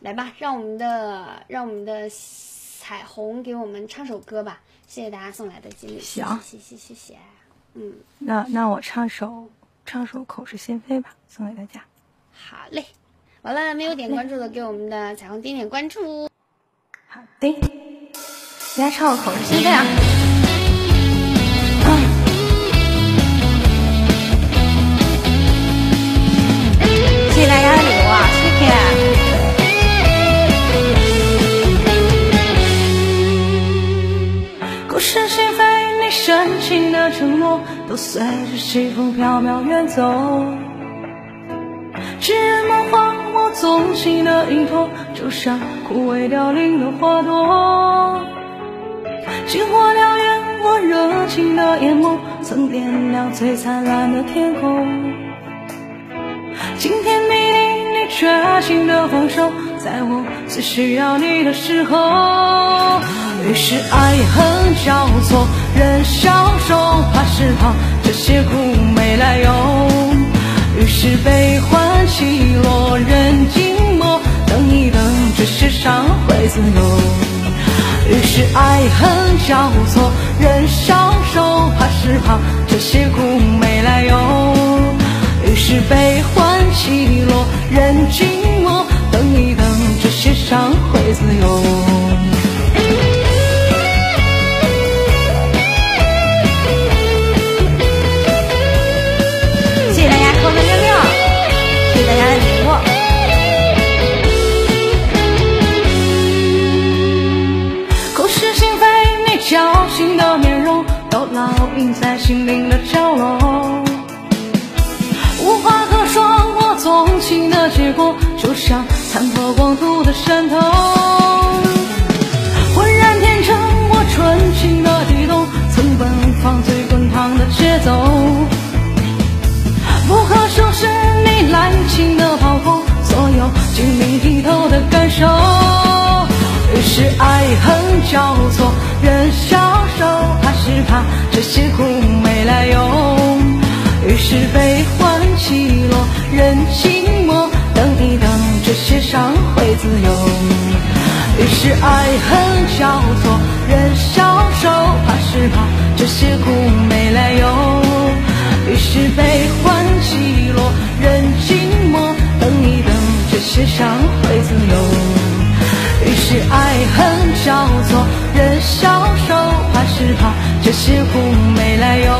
来吧，让我们的让我们的彩虹给我们唱首歌吧，谢谢大家送来的锦鲤，行，谢谢谢谢，嗯，那那我唱首唱首口是心非吧，送给大家，好嘞。完了，没有点关注的，给我们的彩虹点点关注。好的，大家唱个口是心非啊！谢谢大家的礼物啊，谢谢。口是心非，你深情的承诺，都随着西风飘渺远走。痴人梦话。我纵情的依托，就像枯萎凋零的花朵。星火燎原，我热情的眼眸，曾点亮最灿烂的天空。惊天霹雳，你绝情的放手，在我最需要你的时候。于是爱恨交错，人消瘦，怕是怕这些苦没来由。于是悲欢起落，任静默，等一等，这些伤会自由。于是爱恨交错，人消瘦，怕是怕这些苦没来由。于是悲欢起落，人静默，等一等，这些伤会自由。印在心灵的角落，无话可说。我纵情的结果，就像残破光秃的山头。浑然天成，我纯情的悸动，曾奔放最滚烫的节奏。不可收拾你滥情的炮火，所有晶莹剔透的感受。于是爱恨交错，人消这些苦没来由。于是悲欢起落，人静默，等一等，这些伤会自由。于是爱恨交错，人消瘦，怕是怕这些苦没来由。于是悲欢起落，人静默，等一等，这些伤会自由。于是爱恨交错，人消瘦，是怕这些苦没来由。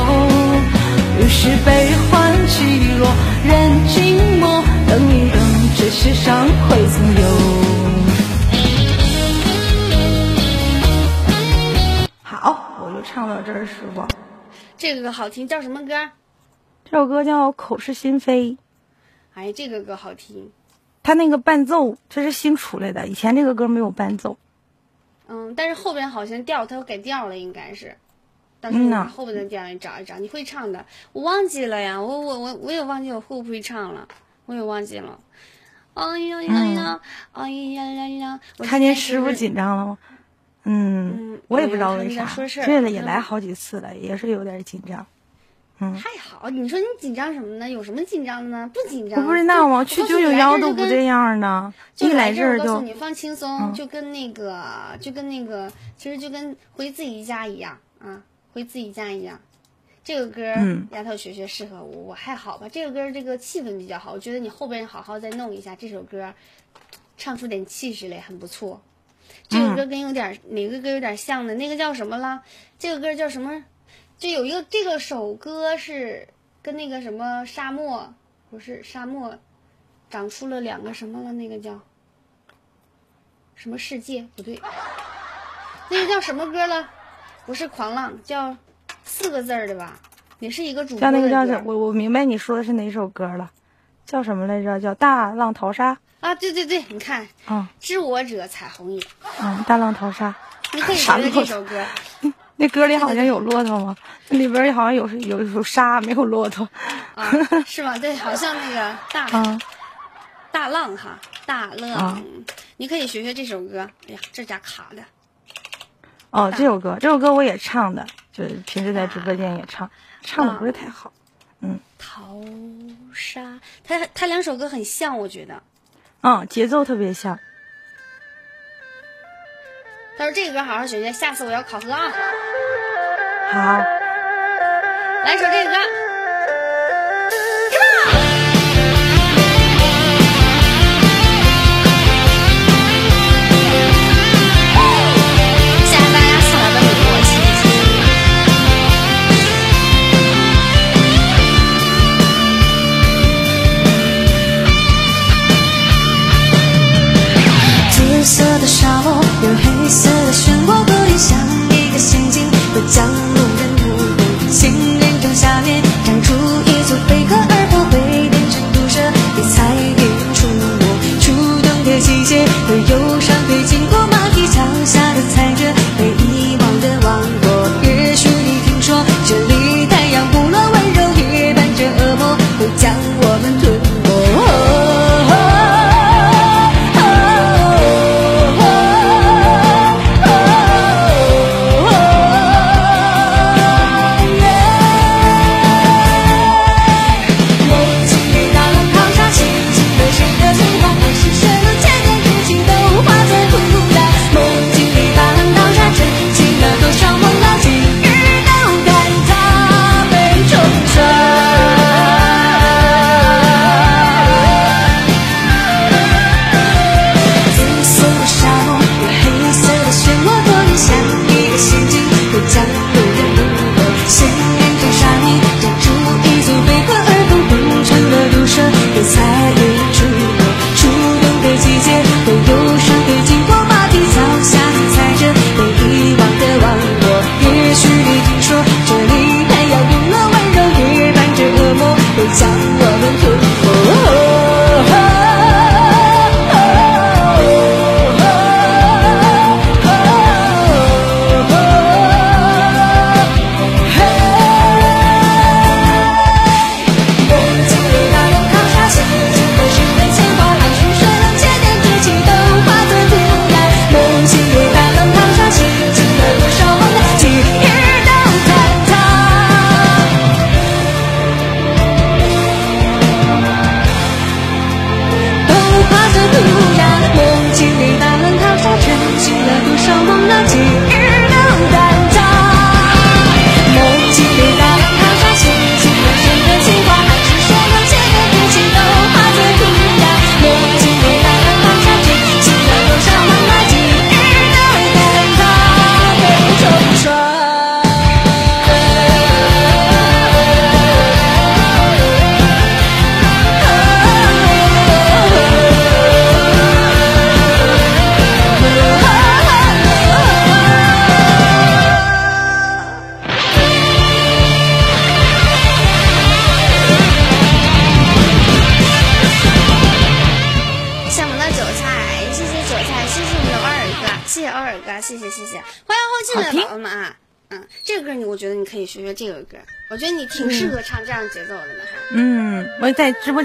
于是悲欢起落，任静默，等一等，这些伤会自由。好，我就唱到这儿，师傅。这个歌好听，叫什么歌？这首歌叫《口是心非》。哎，这个歌好听。他那个伴奏，这是新出来的，以前这个歌没有伴奏。嗯，但是后边好像调他改调了，应该是。到时候你把后边的调你找一找，你会唱的。我忘记了呀，我我我我也忘记我会不会唱了，我也忘记了。哎呀呀呀，哎呀呀呀！看见师傅紧张了吗？嗯嗯，我也不知道为啥这也嗯来好几次了，也是有点紧张。还好，你说你紧张什么呢？有什么紧张的呢？不紧张。我不知道吗？我去九九幺都不这样呢，就一来这儿，就告诉你放轻松，嗯就跟那个，就跟那个，其实就跟回自己家一样啊，回自己家一样。这个歌，嗯丫头学学适合我，我还好吧。这个歌这个气氛比较好，我觉得你后边好好再弄一下这首歌，唱出点气势来，很不错。这个嗯歌跟有点、哪个歌有点像呢？那个叫什么了？这个歌叫什么？就有一个这个首歌是跟那个什么沙漠，不是沙漠，长出了两个什么的？那个叫什么世界？不对，那个叫什么歌了？不是狂浪，叫四个字儿的吧？也是一个主播叫那个叫什我我明白你说的是哪首歌了，叫什么来着？叫《大浪淘沙》啊！对对对，你看，啊，知我者彩虹也，嗯，《大浪淘沙》。你可以学学这首歌。那歌里好像有骆驼吗？那里边好像有有有沙，没有骆驼。啊，是吗？对，好像那个大、啊，大浪哈，大浪，啊你可以学学这首歌。哎呀，这家卡的，哦，这首歌，这首歌我也唱的，就是平时在直播间也唱，唱的不是太好。嗯淘沙，他他两首歌很像，我觉得。嗯，节奏特别像。他说这个歌好好学学，下次我要考核啊。好，来首这个歌。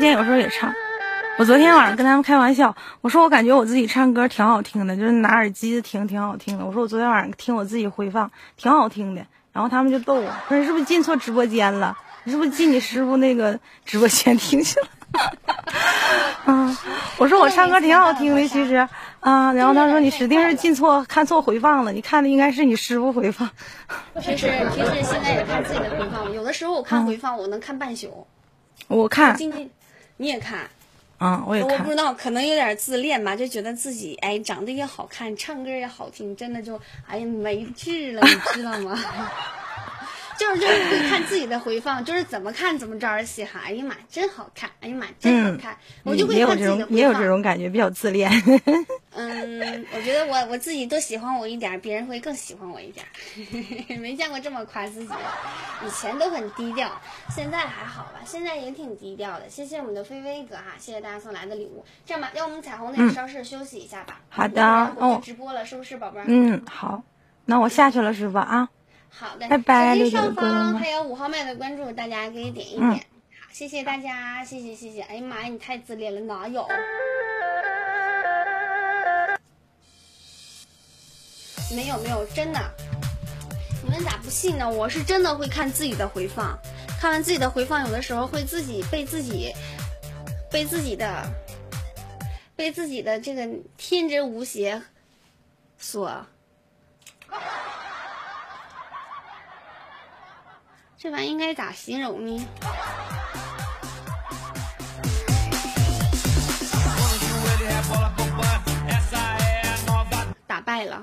间有时候也唱。我昨天晚上跟他们开玩笑，我说我感觉我自己唱歌挺好听的，就是拿耳机子听挺好听的。我说我昨天晚上听我自己回放挺好听的，然后他们就逗我说你是不是进错直播间了？你是不是进你师傅那个直播间听去了？啊，我说我唱歌挺好听的，其实啊，然后他说你指定是进错看错回放了，你看的应该是你师傅回放。平时平时现在也看自己的回放，有的时候我看回放我能看半宿。我看，今天你也看。嗯，我也看。我不知道，可能有点自恋吧，就觉得自己哎长得也好看，唱歌也好听，真的就哎呀没治了，你知道吗？就是就是会看自己的回放，就是怎么看怎么招人稀罕。哎呀妈，真好看！哎呀妈，真好看！我就会看自己的回放。也有这种感觉，比较自恋。嗯，我觉得我我自己多喜欢我一点，别人会更喜欢我一点。没见过这么夸自己的，以前都很低调，现在还好吧？现在也挺低调的。谢谢我们的菲菲哥哈，谢谢大家送来的礼物。这样吧，要我们彩虹那个稍事休息一下吧。好的，哦，直播了是不是，宝贝儿？嗯，好，那我下去了师傅？啊。好的，拜拜。手机上方还有五号麦的关注，大家可以点一点。好，谢谢大家，谢谢谢谢。哎呀妈呀，你太自恋了，哪有？没有没有，真的。你们咋不信呢？我是真的会看自己的回放，看完自己的回放，有的时候会自己被自己被自己的被自己的这个天真无邪所。这玩意应该咋形容呢？打败了。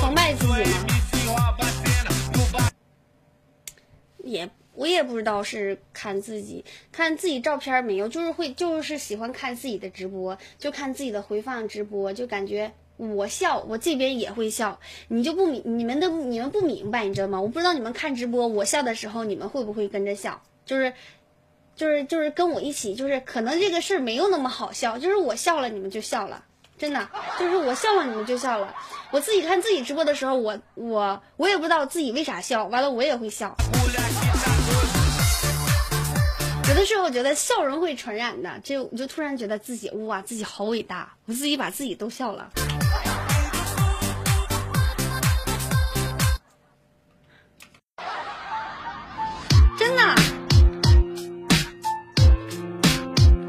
崇拜自己吗？也。我也不知道是看自己看自己照片没有，就是会就是喜欢看自己的直播，就看自己的回放直播，就感觉我笑，我这边也会笑，你就不明你们的你们不明白，你知道吗？我不知道你们看直播我笑的时候，你们会不会跟着笑？就是就是就是跟我一起，就是可能这个事儿没有那么好笑，就是我笑了，你们就笑了，真的，就是我笑了，你们就笑了。我自己看自己直播的时候，我我我也不知道自己为啥笑，完了我也会笑。有的时候我觉得笑容会传染的，就我就突然觉得自己哇，自己好伟大，我自己把自己都笑了，真的，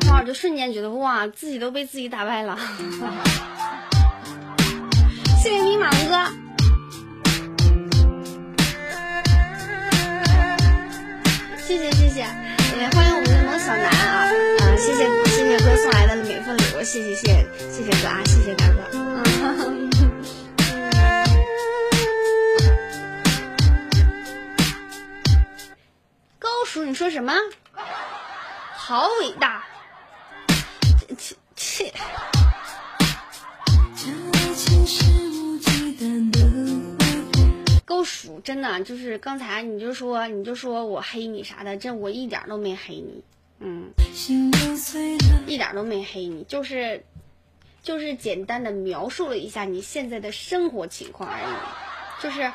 然后就瞬间觉得哇，自己都被自己打败了，谢谢迷茫哥。谢谢谢谢，欢迎我们的萌小南啊，谢谢谢谢哥送来的每份礼物，谢谢谢谢谢谢哥啊，谢谢大哥，嗯，高叔你说什么？好伟大，切切。高数真的就是刚才你就说你就说我黑你啥的，这我一点都没黑你，嗯，一点都没黑你，就是就是简单的描述了一下你现在的生活情况而已，就是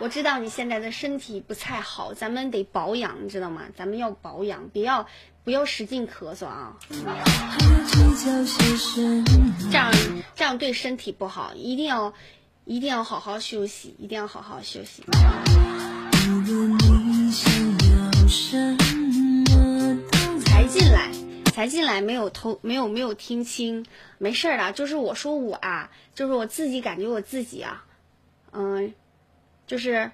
我知道你现在的身体不太好，咱们得保养，你知道吗？咱们要保养，不要不要使劲咳嗽啊，这样这样对身体不好，一定要。一定要好好休息，一定要好好休息。才进来，才进来，没有偷，没有没有听清，没事儿的，就是我说我啊，就是我自己感觉我自己啊，嗯，就是，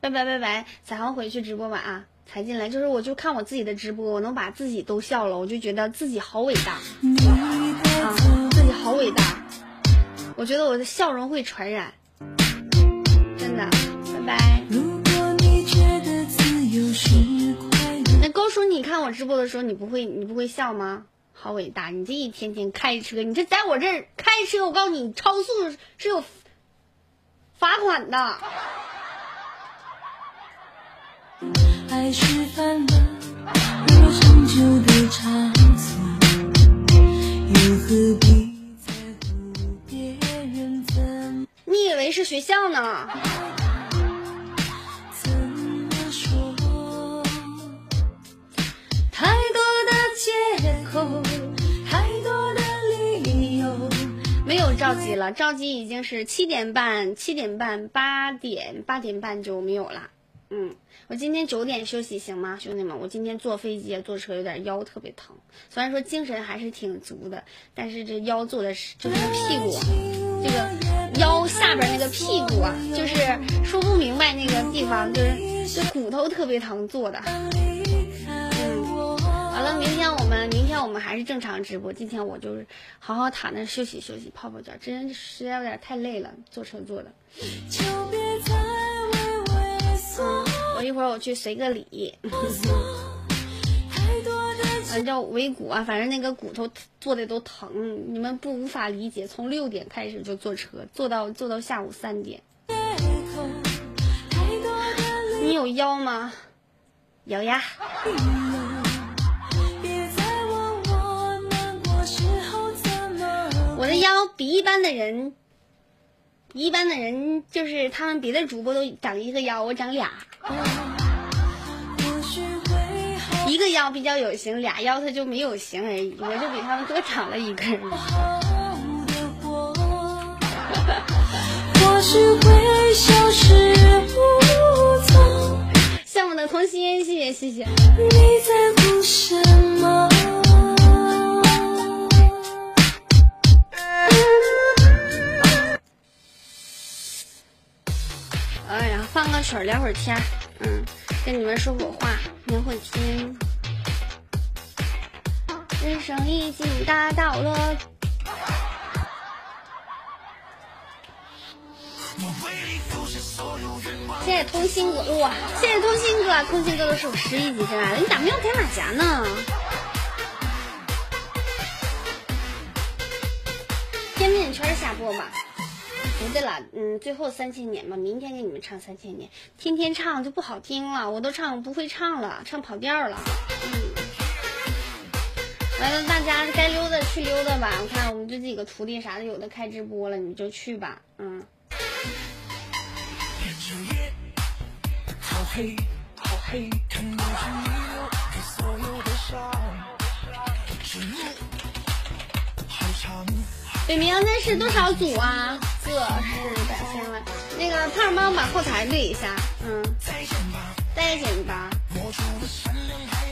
拜拜拜拜，彩虹回去直播吧啊，才进来，就是我就看我自己的直播，我能把自己都笑了，我就觉得自己好伟大，啊，自己好伟大。我觉得我的笑容会传染，真的，拜拜。那高叔，你看我直播的时候，你不会你不会笑吗？好伟大！你这一天天开车，你这在我这儿开车，我告诉你，超速是有罚款的。何必你以为是学校呢？怎么说？太多的借口，太多的理由。没有召集了，召集已经是七点半、七点半、八点、八点半就没有了。嗯，我今天九点休息行吗，兄弟们？我今天坐飞机、坐车有点腰特别疼，虽然说精神还是挺足的，但是这腰坐的是就是屁股，这个腰下边那个屁股啊，就是说不明白那个地方，就是这骨头特别疼，做的。嗯，完了，明天我们明天我们还是正常直播。今天我就是好好躺那休息休息，泡泡脚，真实在有点太累了，坐车坐的。就别再畏畏缩我一会儿我去随个礼，叫尾骨啊，反正那个骨头坐的都疼，你们不无法理解。从六点开始就坐车，坐到坐到下午三点。你有腰吗？有呀。我的腰比一般的人，一般的人就是他们别的主播都长一个腰，我长俩，一个腰比较有型，俩腰它就没有型而已，我就比他们多长了一个人。好的过，或许会消失无踪。羡慕的童心，谢谢谢谢。你在乎什么？哎呀，放个曲儿聊会儿天，嗯，跟你们说会话，聊会天。人生已经达到了。谢谢通心哥，哇，谢谢通心哥，通心哥都是我十一级真爱的，你咋没有开马甲呢？天面圈下播吧。不对了，嗯，最后三千年吧，明天给你们唱三千年，天天唱就不好听了，我都唱不会唱了，唱跑调了。嗯，完了，大家该溜达去溜达吧。我看我们这几个徒弟啥的，有的开直播了，你们就去吧。嗯，好黑，好黑，看不出你所有的北冥那是多少组啊？个是百千万。那个胖帮把后台对一下，嗯，再见吧，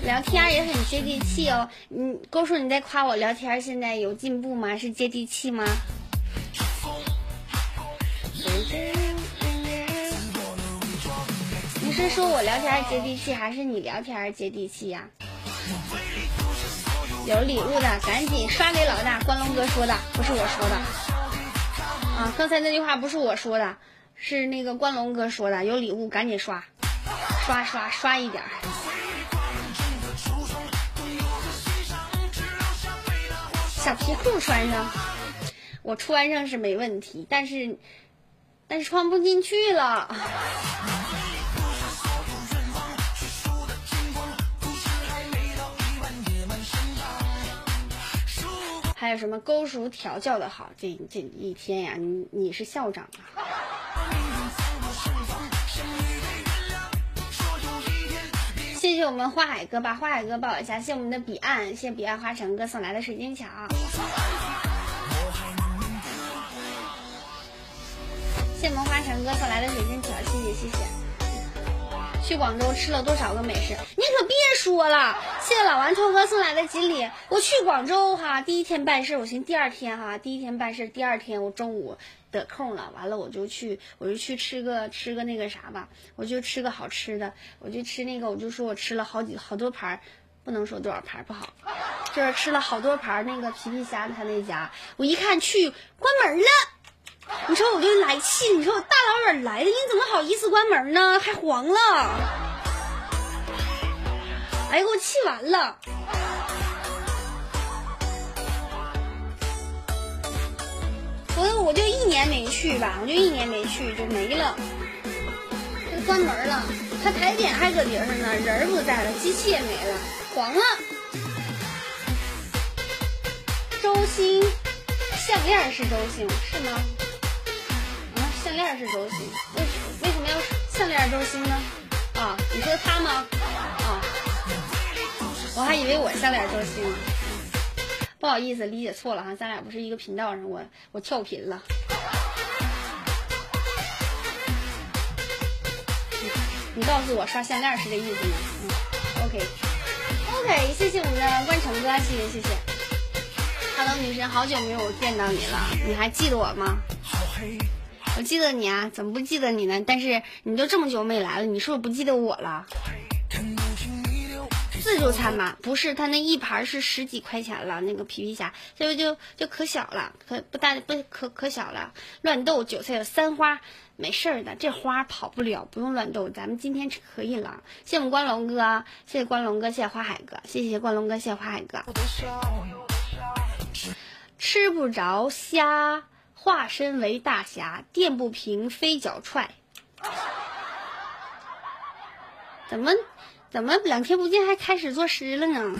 聊天也很接地气哦。你郭叔，你在夸我聊天现在有进步吗？是接地气吗？你是说我聊天接地气，还是你聊天接地气呀、有礼物的赶紧刷给老大，关龙哥说的，不是我说的。啊，刚才那句话不是我说的，是那个关龙哥说的。有礼物赶紧刷，刷刷刷一点。小皮裤穿上，我穿上是没问题，但是但是穿不进去了。还有什么勾熟调教的好，这这一天呀，你你是校长啊。谢谢我们花海哥，把花海哥抱一下。谢谢我们的彼岸，谢谢彼岸花城哥送来的水晶球。谢谢我们花城哥送来的水晶球，谢谢谢谢。去广州吃了多少个美食？你可别说了！谢谢老顽童哥送来的锦鲤。我去广州哈，第一天办事，我寻思第二天哈，第一天办事，第二天我中午得空了，完了我就去，我就去吃个吃个那个啥吧，我就吃个好吃的，我就吃那个，我就说我吃了好几好多盘，不能说多少盘不好，就是吃了好多盘那个皮皮虾他那家，我一看去关门了。你说我就来气，你说我大老远来的，你怎么好意思关门呢？还黄了，哎，给我气完了。我我就一年没去吧，我就一年没去就没了，就关门了。他台点还搁顶上呢，人不在了，机器也没了，黄了。周星，项链是周星是吗？项链是周星，为为什么要项链周星呢？啊，你说他吗？啊，我还以为我项链周星呢。不好意思，理解错了哈，咱俩不是一个频道上，我我跳频了。你告诉我刷项链是这意思吗？，OK OK，谢谢我们的关成哥，谢谢谢谢。Hello，女神，好久没有见到你了，你还记得我吗？我记得你啊，怎么不记得你呢？但是你都这么久没来了，你是不是不记得我了？自助餐嘛，不是，他那一盘是十几块钱了，那个皮皮虾就就就可小了，可不大不可可小了。乱斗、韭菜、三花，没事儿的，这花跑不了，不用乱斗，咱们今天可以了。谢谢我们关龙哥，谢谢关龙哥，谢谢花海哥，谢谢关龙哥，谢谢花海哥。吃不着虾，化身为大侠，垫不平飞脚踹。怎么怎么两天不见还开始作诗了呢？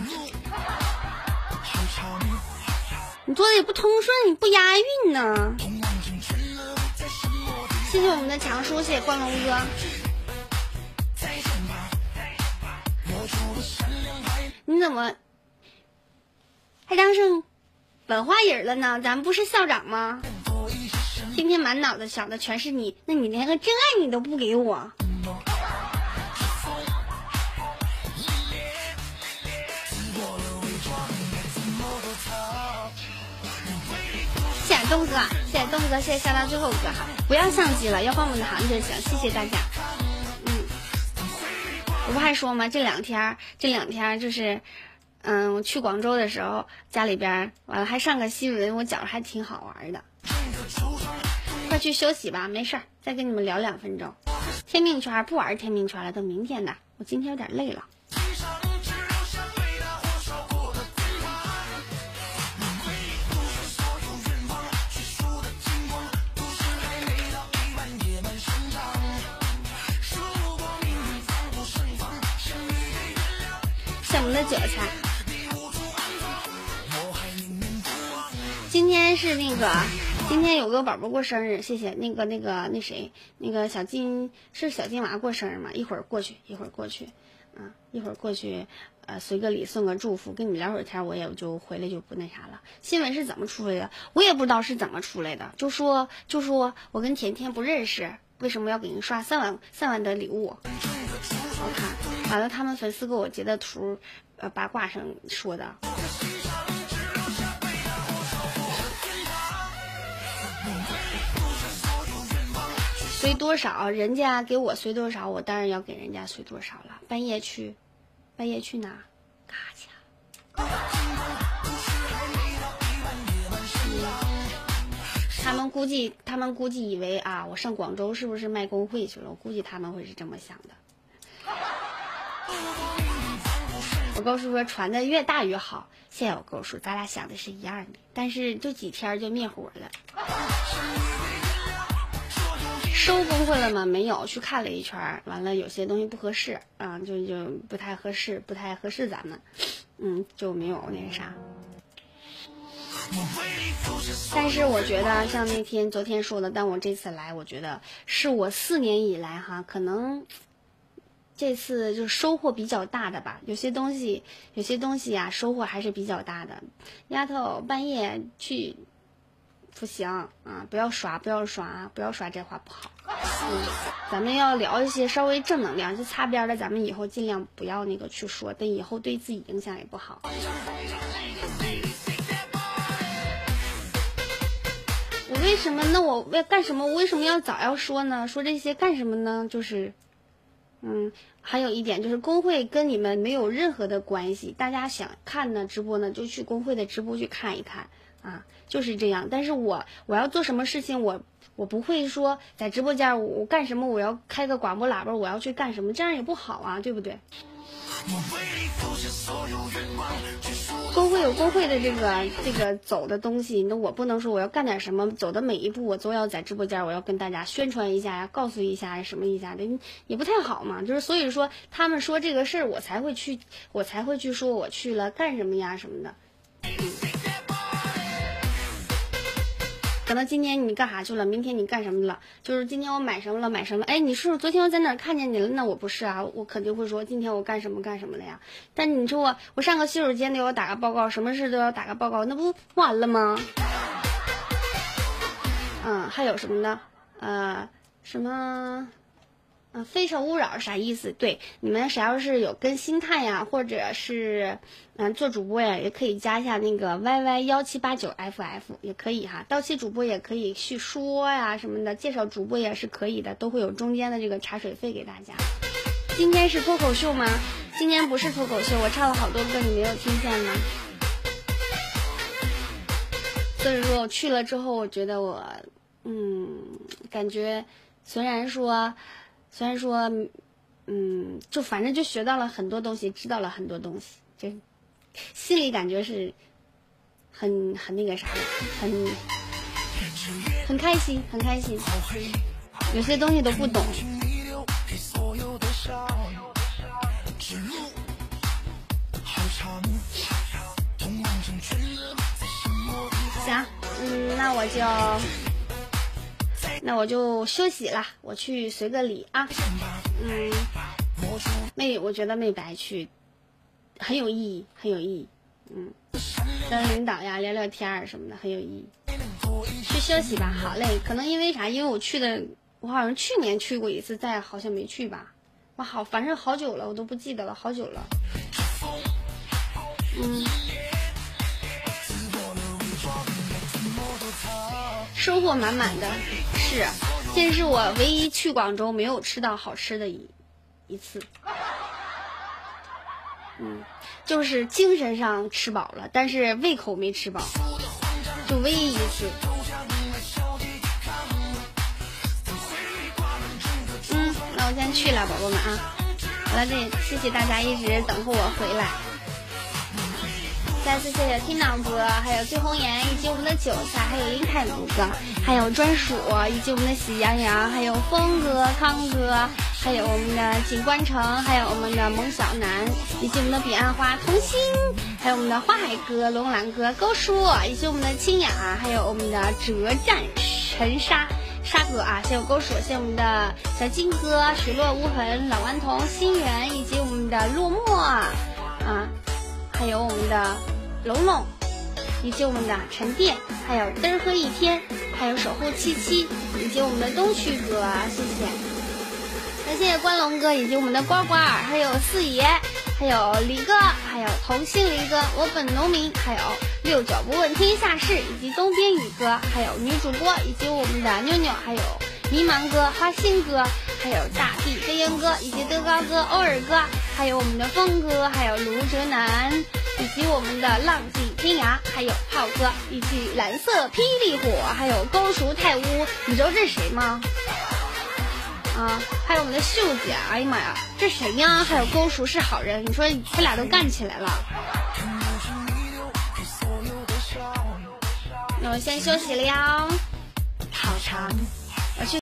你做的也不通顺，你不押韵呢。谢谢我们的强叔，谢谢关龙哥。你怎么还当上文化人了呢？咱不是校长吗？今天满脑子想的全是你，那你连个真爱你都不给我。谢谢东哥，谢谢东哥，谢谢下到最后哥哈，不要相机了，要换我们的行就行，谢谢大家。嗯，我不还说吗？这两天这两天就是，嗯，我去广州的时候，家里边完了还上个新闻，我觉着还挺好玩的。快去休息吧，没事儿，再跟你们聊两分钟。天命圈不玩天命圈了，等明天的。我今天有点累了。我们的韭菜。今天是那个，今天有个宝宝过生日，谢谢那个那个那谁，那个小金是小金娃过生日吗？一会儿过去，一会儿过去，嗯，一会儿过去，呃，随个礼，送个祝福，跟你们聊会儿天，我也就回来就不那啥了。新闻是怎么出来的？我也不知道是怎么出来的，就说就说我跟甜甜不认识，为什么要给人刷三万三万的礼物？我看完了，他们粉丝给我截的图，呃，八卦上说的。随多少，人家给我随多少，我当然要给人家随多少了。半夜去，半夜去哪？嘎去。他们估计，他们估计以为啊，我上广州是不是卖工会去了？我估计他们会是这么想的。我高叔说传的越大越好，谢谢我高叔，咱俩想的是一样的，但是就几天就灭火了。收工会了吗？没有，去看了一圈，完了有些东西不合适，啊，就就不太合适，不太合适咱们，嗯，就没有那个啥。但是我觉得像那天昨天说的，但我这次来，我觉得是我四年以来哈，可能这次就收获比较大的吧。有些东西，有些东西呀、收获还是比较大的。丫头半夜去不行啊！不要刷，不要刷，不要刷，这话不好。嗯，咱们要聊一些稍微正能量，就擦边的，咱们以后尽量不要那个去说，但以后对自己影响也不好。我为什么？那我为干什么？我为什么要早要说呢？说这些干什么呢？就是，嗯，还有一点就是工会跟你们没有任何的关系。大家想看呢直播呢，就去工会的直播去看一看啊，就是这样。但是我我要做什么事情，我我不会说在直播间我我干什么，我要开个广播喇叭，我要去干什么，这样也不好啊，对不对？工会有工会的这个这个走的东西，那我不能说我要干点什么，走的每一步我都要在直播间，我要跟大家宣传一下呀，告诉一下呀，什么一下的，也不太好嘛。就是所以说，他们说这个事儿，我才会去，我才会去说我去了干什么呀什么的。嗯可能今天你干啥去了，明天你干什么了？就是今天我买什么了，买什么？哎，你是不是昨天我在哪看见你了？那我不是啊，我肯定会说今天我干什么干什么了呀。但你说我我上个洗手间都要打个报告，什么事都要打个报告，那不完了吗？嗯，还有什么呢？呃，什么？嗯，非诚勿扰啥意思？对，你们谁要是有跟星探呀，或者是嗯做主播呀，也可以加一下那个 yy 幺七八九 ff 也可以哈。到期主播也可以去说呀什么的，介绍主播也是可以的，都会有中间的这个茶水费给大家。今天是脱口秀吗？今天不是脱口秀，我唱了好多歌，你没有听见吗？所以说我去了之后，我觉得我嗯，感觉虽然说。虽然说，嗯，就反正就学到了很多东西，知道了很多东西，就心里感觉是很很那个啥的，很很开心，很开心。有些东西都不懂。行，嗯，那我就。那我就休息了，我去随个礼啊。嗯，没，我觉得没白去，很有意义，很有意义。嗯，跟领导呀聊聊天儿什么的，很有意义。去休息吧，好嘞。可能因为啥？因为我去的，我好像去年去过一次，再好像没去吧。我好，反正好久了，我都不记得了，好久了。嗯。收获满满的是，这是我唯一去广州没有吃到好吃的一一次。嗯，就是精神上吃饱了，但是胃口没吃饱，就唯一一次。嗯，那我先去了，宝宝们啊，好了，这谢谢大家一直等候我回来。再次谢谢听党哥，还有醉红颜，以及我们的韭菜，还有林凯卢哥，还有专属，以及我们的喜羊羊，还有峰哥、康哥，还有我们的景观城，还有我们的萌小南，以及我们的彼岸花童心，还有我们的花海哥、龙兰哥、高叔，以及我们的清雅，还有我们的折战沉沙沙哥啊，谢谢高叔，谢谢我们的小金哥、雪落无痕、老顽童、心源，以及我们的落寞啊，还有我们的。龙龙，以及我们的沉淀，还有嘚儿喝一天，还有守护七七，以及我们的东区哥，谢谢，感谢关龙哥，以及我们的呱呱，还有四爷，还有李哥，还有童心李哥，我本农民，还有六九不问天下事，以及东边宇哥，还有女主播，以及我们的妞妞，还有迷茫哥、花心哥，还有大地飞鹰哥，以及德高哥、欧尔哥，还有我们的峰哥，还有卢哲南。以及我们的浪迹天涯，还有炮哥，以及蓝色霹雳火，还有高熟太乌，你知道这是谁吗？啊，还有我们的秀姐，哎呀妈呀，这谁呀？还有高熟是好人，你说他俩都干起来了。那我先休息了呀，好长。